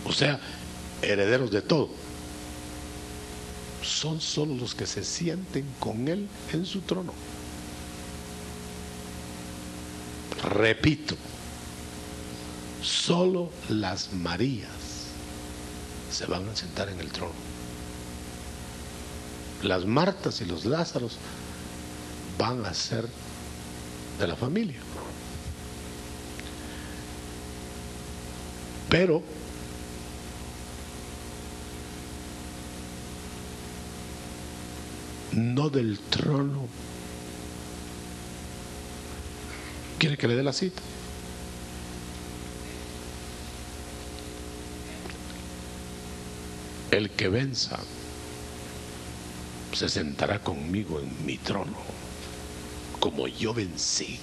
O sea, herederos de todo. Son solo los que se sienten con Él en su trono. Repito, solo las Marías se van a sentar en el trono. Las Martas y los Lázaros van a ser de la familia. Pero no del trono. ¿Quiere que le dé la cita? El que venza se sentará conmigo en mi trono, como yo vencí,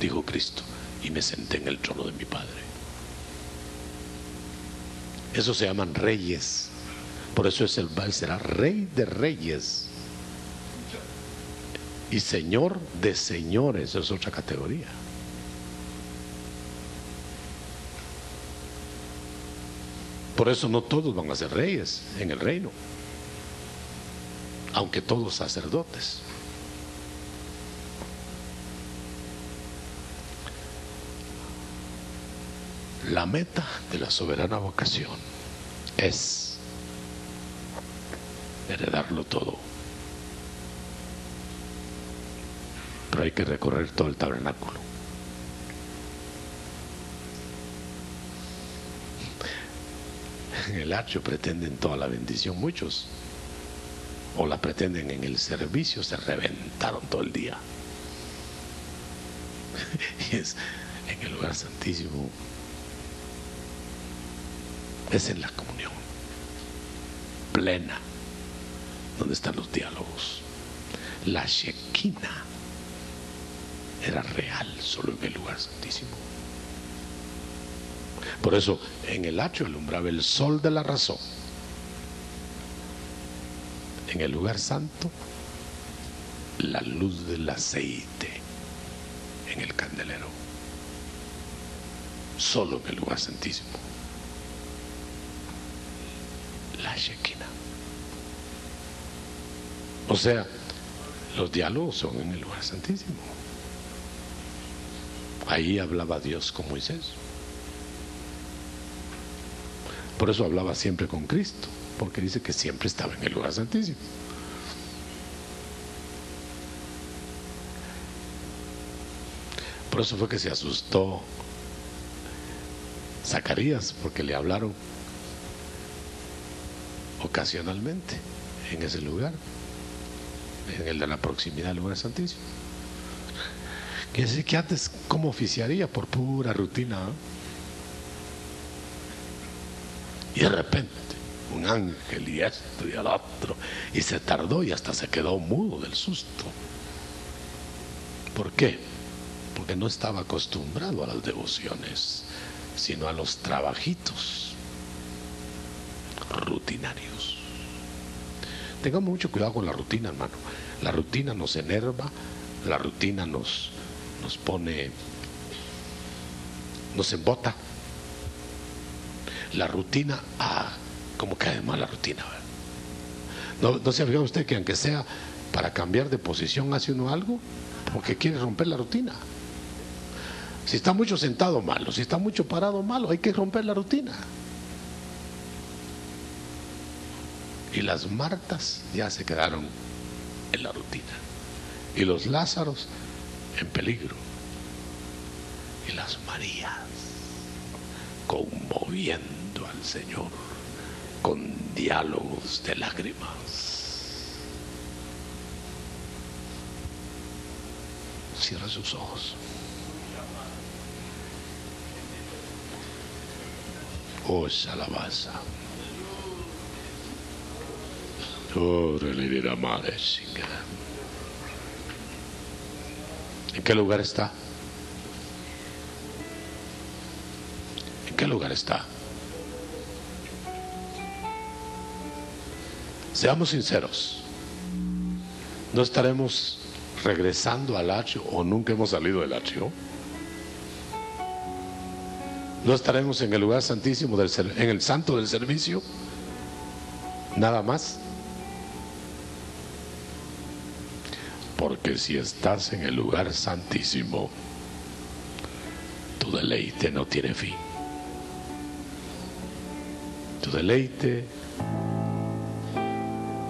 dijo Cristo, y me senté en el trono de mi Padre. Eso se llaman reyes. Por eso es el será rey de reyes. Y señor de señores, es otra categoría. Por eso no todos van a ser reyes en el reino, aunque todos sacerdotes. La meta de la soberana vocación es heredarlo todo. Pero hay que recorrer todo el tabernáculo. En el archo pretenden toda la bendición muchos. O la pretenden en el servicio, se reventaron todo el día. y es en el lugar santísimo. Es en la comunión plena donde están los diálogos. La Shekinah era real solo en el lugar santísimo. Por eso en el hacho alumbraba el sol de la razón. En el lugar santo, la luz del aceite en el candelero. Solo en el lugar santísimo. La Shekinah. O sea, los diálogos son en el lugar santísimo. Ahí hablaba Dios con Moisés. Por eso hablaba siempre con Cristo, porque dice que siempre estaba en el lugar santísimo. Por eso fue que se asustó Zacarías, porque le hablaron ocasionalmente en ese lugar, en el de la proximidad del lugar santísimo. Quiere decir que antes, ¿cómo oficiaría? Por pura rutina. Y de repente, un ángel y esto y el otro. Y se tardó y hasta se quedó mudo del susto. ¿Por qué? Porque no estaba acostumbrado a las devociones, sino a los trabajitos rutinarios. Tengamos mucho cuidado con la rutina, hermano. La rutina nos enerva, la rutina nos, nos pone, nos embota. La rutina, ah, como cae mal la rutina. ¿No, ¿No se ha usted que aunque sea para cambiar de posición hace uno algo? Porque quiere romper la rutina. Si está mucho sentado, malo. Si está mucho parado, malo. Hay que romper la rutina. Y las Martas ya se quedaron en la rutina. Y los Lázaros en peligro. Y las Marías conmoviendo al Señor con diálogos de lágrimas. Cierra sus ojos. Oh, alabanza. Oh, dirá madre, ¿En qué lugar está? ¿En qué lugar está? Seamos sinceros. No estaremos regresando al hacho o nunca hemos salido del hacho. No estaremos en el lugar santísimo, del, en el santo del servicio. Nada más. Porque si estás en el lugar santísimo, tu deleite no tiene fin. Tu deleite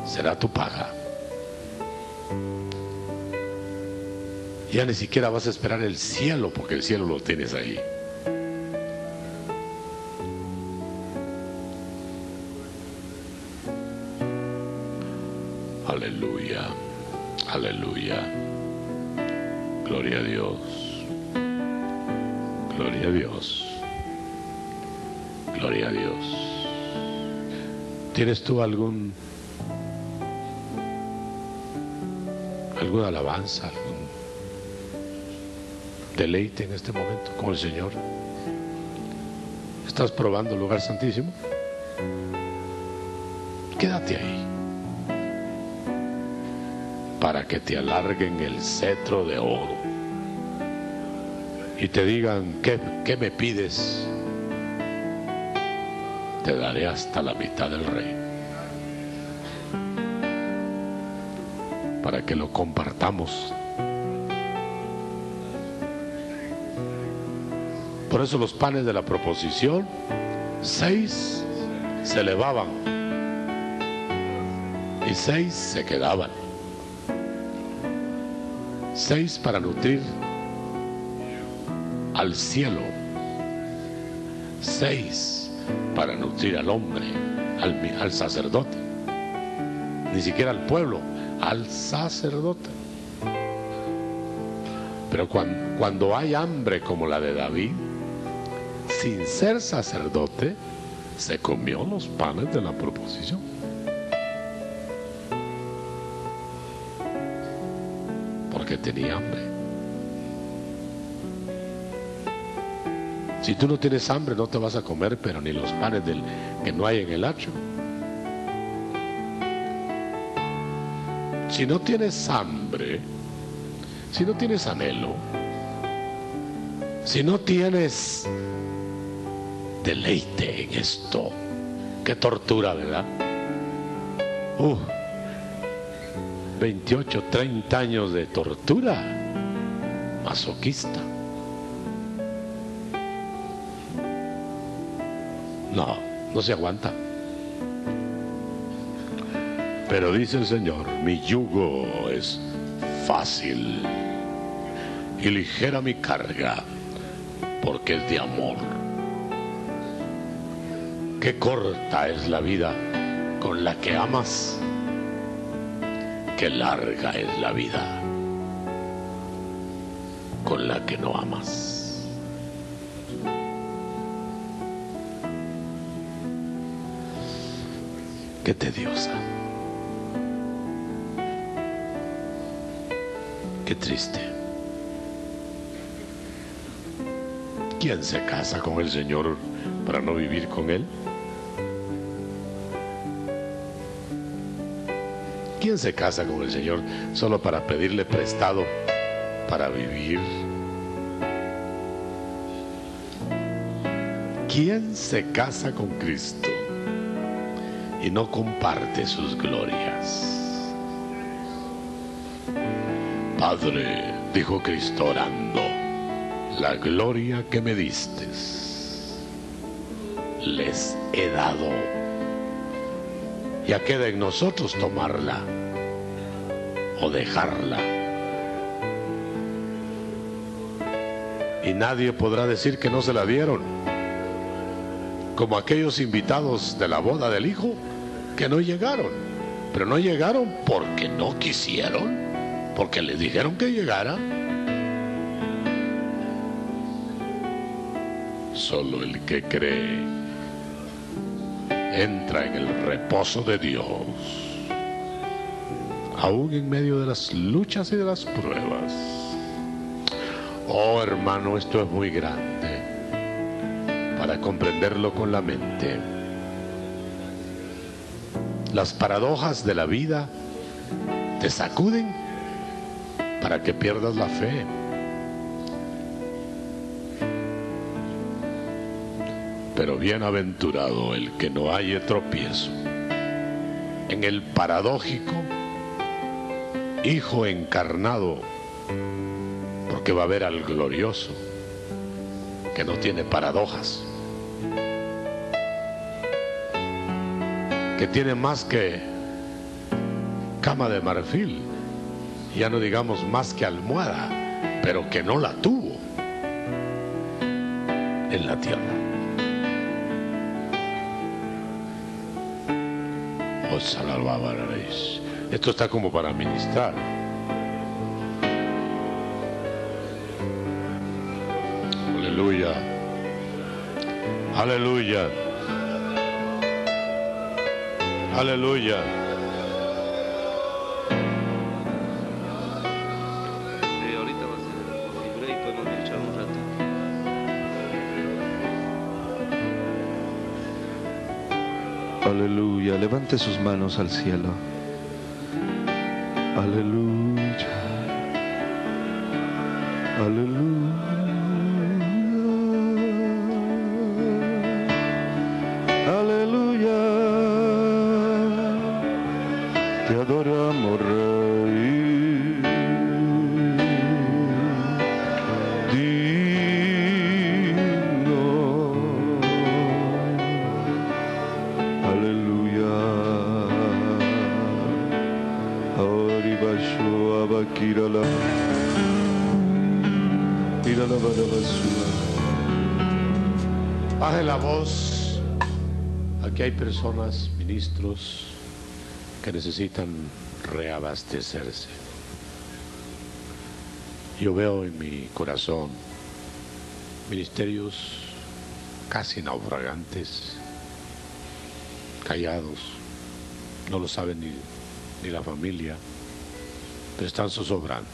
será tu paga. Ya ni siquiera vas a esperar el cielo, porque el cielo lo tienes ahí. Aleluya. Gloria a Dios. Gloria a Dios. Gloria a Dios. ¿Tienes tú algún alguna alabanza, algún deleite en este momento con el Señor? ¿Estás probando el lugar santísimo? Quédate ahí para que te alarguen el cetro de oro y te digan, ¿qué, qué me pides? Te daré hasta la mitad del rey. Para que lo compartamos. Por eso los panes de la proposición, seis se elevaban y seis se quedaban seis para nutrir al cielo, seis para nutrir al hombre, al, sacerdote, ni siquiera al pueblo, al sacerdote. Pero cuando hay hambre como la de David, sin ser sacerdote, se comió los panes de la proposición. Tenía hambre. Si tú no tienes hambre, no te vas a comer, pero ni los panes del, que no hay en el hacho. Si no tienes hambre, si no tienes anhelo, si no tienes deleite en esto, qué tortura, ¿verdad? Uh, 28, 30 años de tortura masoquista. No, no se aguanta. Pero dice el Señor, mi yugo es fácil y ligera mi carga, porque es de amor. Qué corta es la vida con la que amas, qué larga es la vida con la que no amas. Qué tediosa. Qué triste. ¿Quién se casa con el Señor para no vivir con Él? ¿Quién se casa con el Señor solo para pedirle prestado para vivir? ¿Quién se casa con Cristo y no comparte sus glorias? Padre, dijo Cristo orando, la gloria que me diste les he dado. Ya queda en nosotros tomarla o dejarla. Y nadie podrá decir que no se la dieron. Como aquellos invitados de la boda del Hijo que no llegaron. Pero no llegaron porque no quisieron porque le dijeron que llegara. Solo el que cree entra en el reposo de Dios, aún en medio de las luchas y de las pruebas. Oh hermano, esto es muy grande para comprenderlo con la mente. Las paradojas de la vida te sacuden para que pierdas la fe. Pero bienaventurado el que no haya tropiezo en el paradójico Hijo encarnado, porque va a ver al glorioso que no tiene paradojas, que tiene más que cama de marfil ya no digamos más que almohada, pero que no la tuvo en la tierra. Os alabaréis. Esto está como para ministrar. Aleluya. Aleluya. Aleluya. levante sus manos al cielo. Aleluya. Aleluya. Hay personas, ministros, que necesitan reabastecerse. Yo veo en mi corazón ministerios casi naufragantes, callados, no lo sabe ni, ni la familia, pero están zozobrando.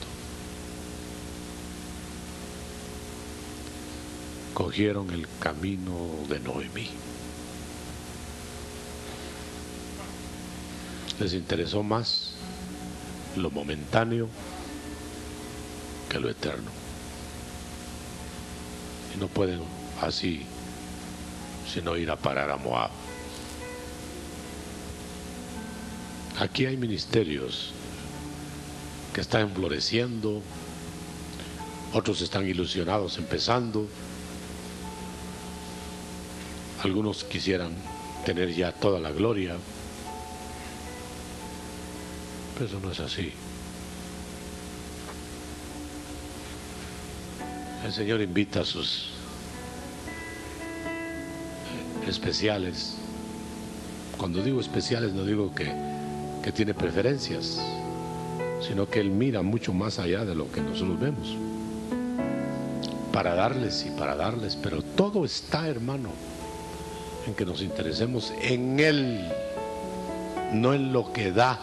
Cogieron el camino de Noemí. Les interesó más lo momentáneo que lo eterno. Y no pueden así sino ir a parar a Moab. Aquí hay ministerios que están floreciendo, otros están ilusionados empezando, algunos quisieran tener ya toda la gloria, pero eso no es así. El Señor invita a sus especiales. Cuando digo especiales no digo que, que tiene preferencias, sino que Él mira mucho más allá de lo que nosotros vemos. Para darles y para darles, pero todo está, hermano, en que nos interesemos en Él, no en lo que da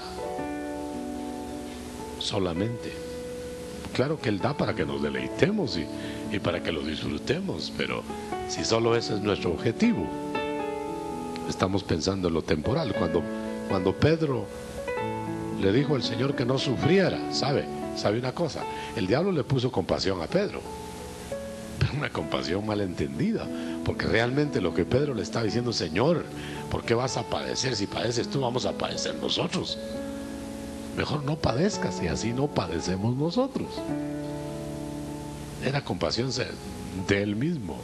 solamente. Claro que Él da para que nos deleitemos y, y para que lo disfrutemos, pero si solo ese es nuestro objetivo, estamos pensando en lo temporal. Cuando, cuando Pedro le dijo al Señor que no sufriera, ¿sabe? ¿Sabe una cosa? El diablo le puso compasión a Pedro, pero una compasión malentendida, porque realmente lo que Pedro le estaba diciendo, Señor, ¿por qué vas a padecer? Si padeces tú, vamos a padecer nosotros. Mejor no padezcas y así no padecemos nosotros. Era compasión de él mismo.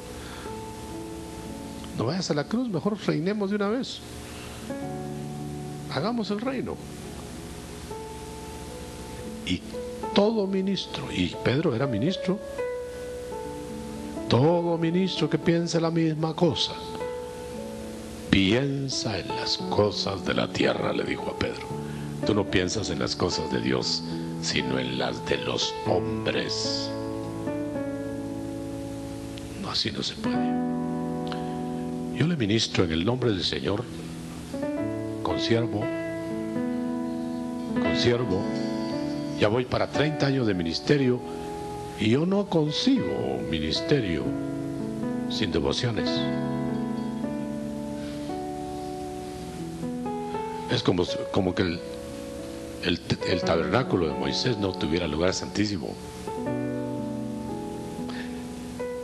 No vayas a la cruz, mejor reinemos de una vez. Hagamos el reino. Y todo ministro, y Pedro era ministro, todo ministro que piense la misma cosa, piensa en las cosas de la tierra, le dijo a Pedro. Tú no piensas en las cosas de Dios, sino en las de los hombres. Así no se puede. Yo le ministro en el nombre del Señor, consiervo, consiervo, ya voy para 30 años de ministerio y yo no consigo ministerio sin devociones. Es como, como que el, el, tabernáculo de Moisés no tuviera lugar santísimo.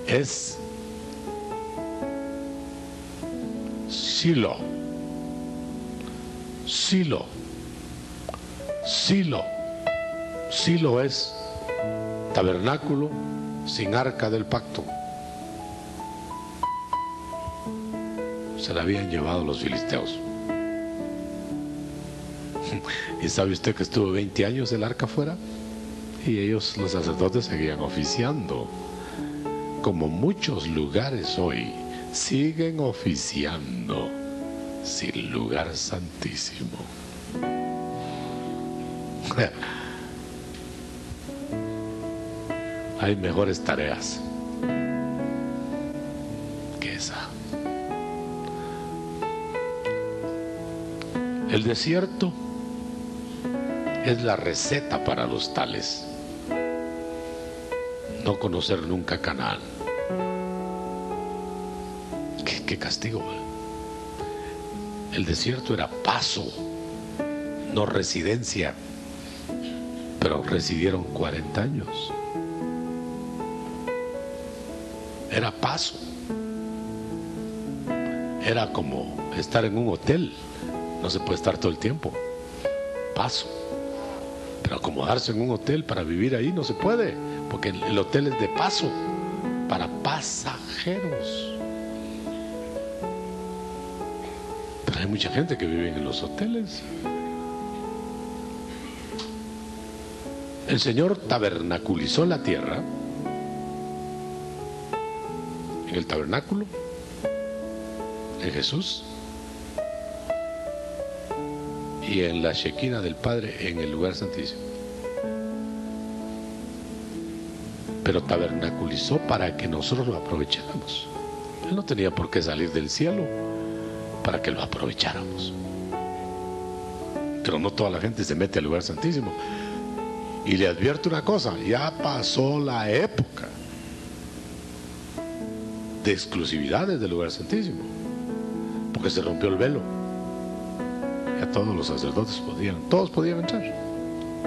Es Silo. Silo. Silo. Silo es tabernáculo sin arca del pacto. Se la habían llevado los filisteos. ¿Y sabe usted que estuvo 20 años el arca fuera? Y ellos, los sacerdotes, seguían oficiando. Como muchos lugares hoy siguen oficiando sin lugar santísimo. Hay mejores tareas que esa. El desierto es la receta para los tales. No conocer nunca Canaán qué castigo. El desierto era paso, no residencia, pero residieron 40 años. Era paso. Era como estar en un hotel. No se puede estar todo el tiempo. Paso. Pero acomodarse en un hotel para vivir ahí no se puede, porque el hotel es de paso, para pasajeros. hay mucha gente que vive en los hoteles. El Señor tabernaculizó la tierra en el tabernáculo, en Jesús y en la Shequina del Padre en el lugar santísimo. Pero tabernaculizó para que nosotros lo aprovecháramos. Él no tenía por qué salir del cielo para que lo aprovecháramos. Pero no toda la gente se mete al lugar santísimo. Y le advierto una cosa, ya pasó la época de exclusividades del lugar santísimo, porque se rompió el velo. Ya todos los sacerdotes podían, todos podían entrar,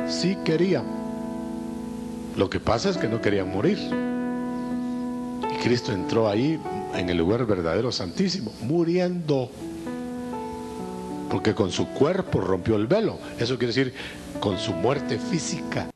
si querían. Lo que pasa es que no querían morir. Y Cristo entró ahí en el lugar verdadero santísimo, muriendo. Porque con su cuerpo rompió el velo. Eso quiere decir con su muerte física.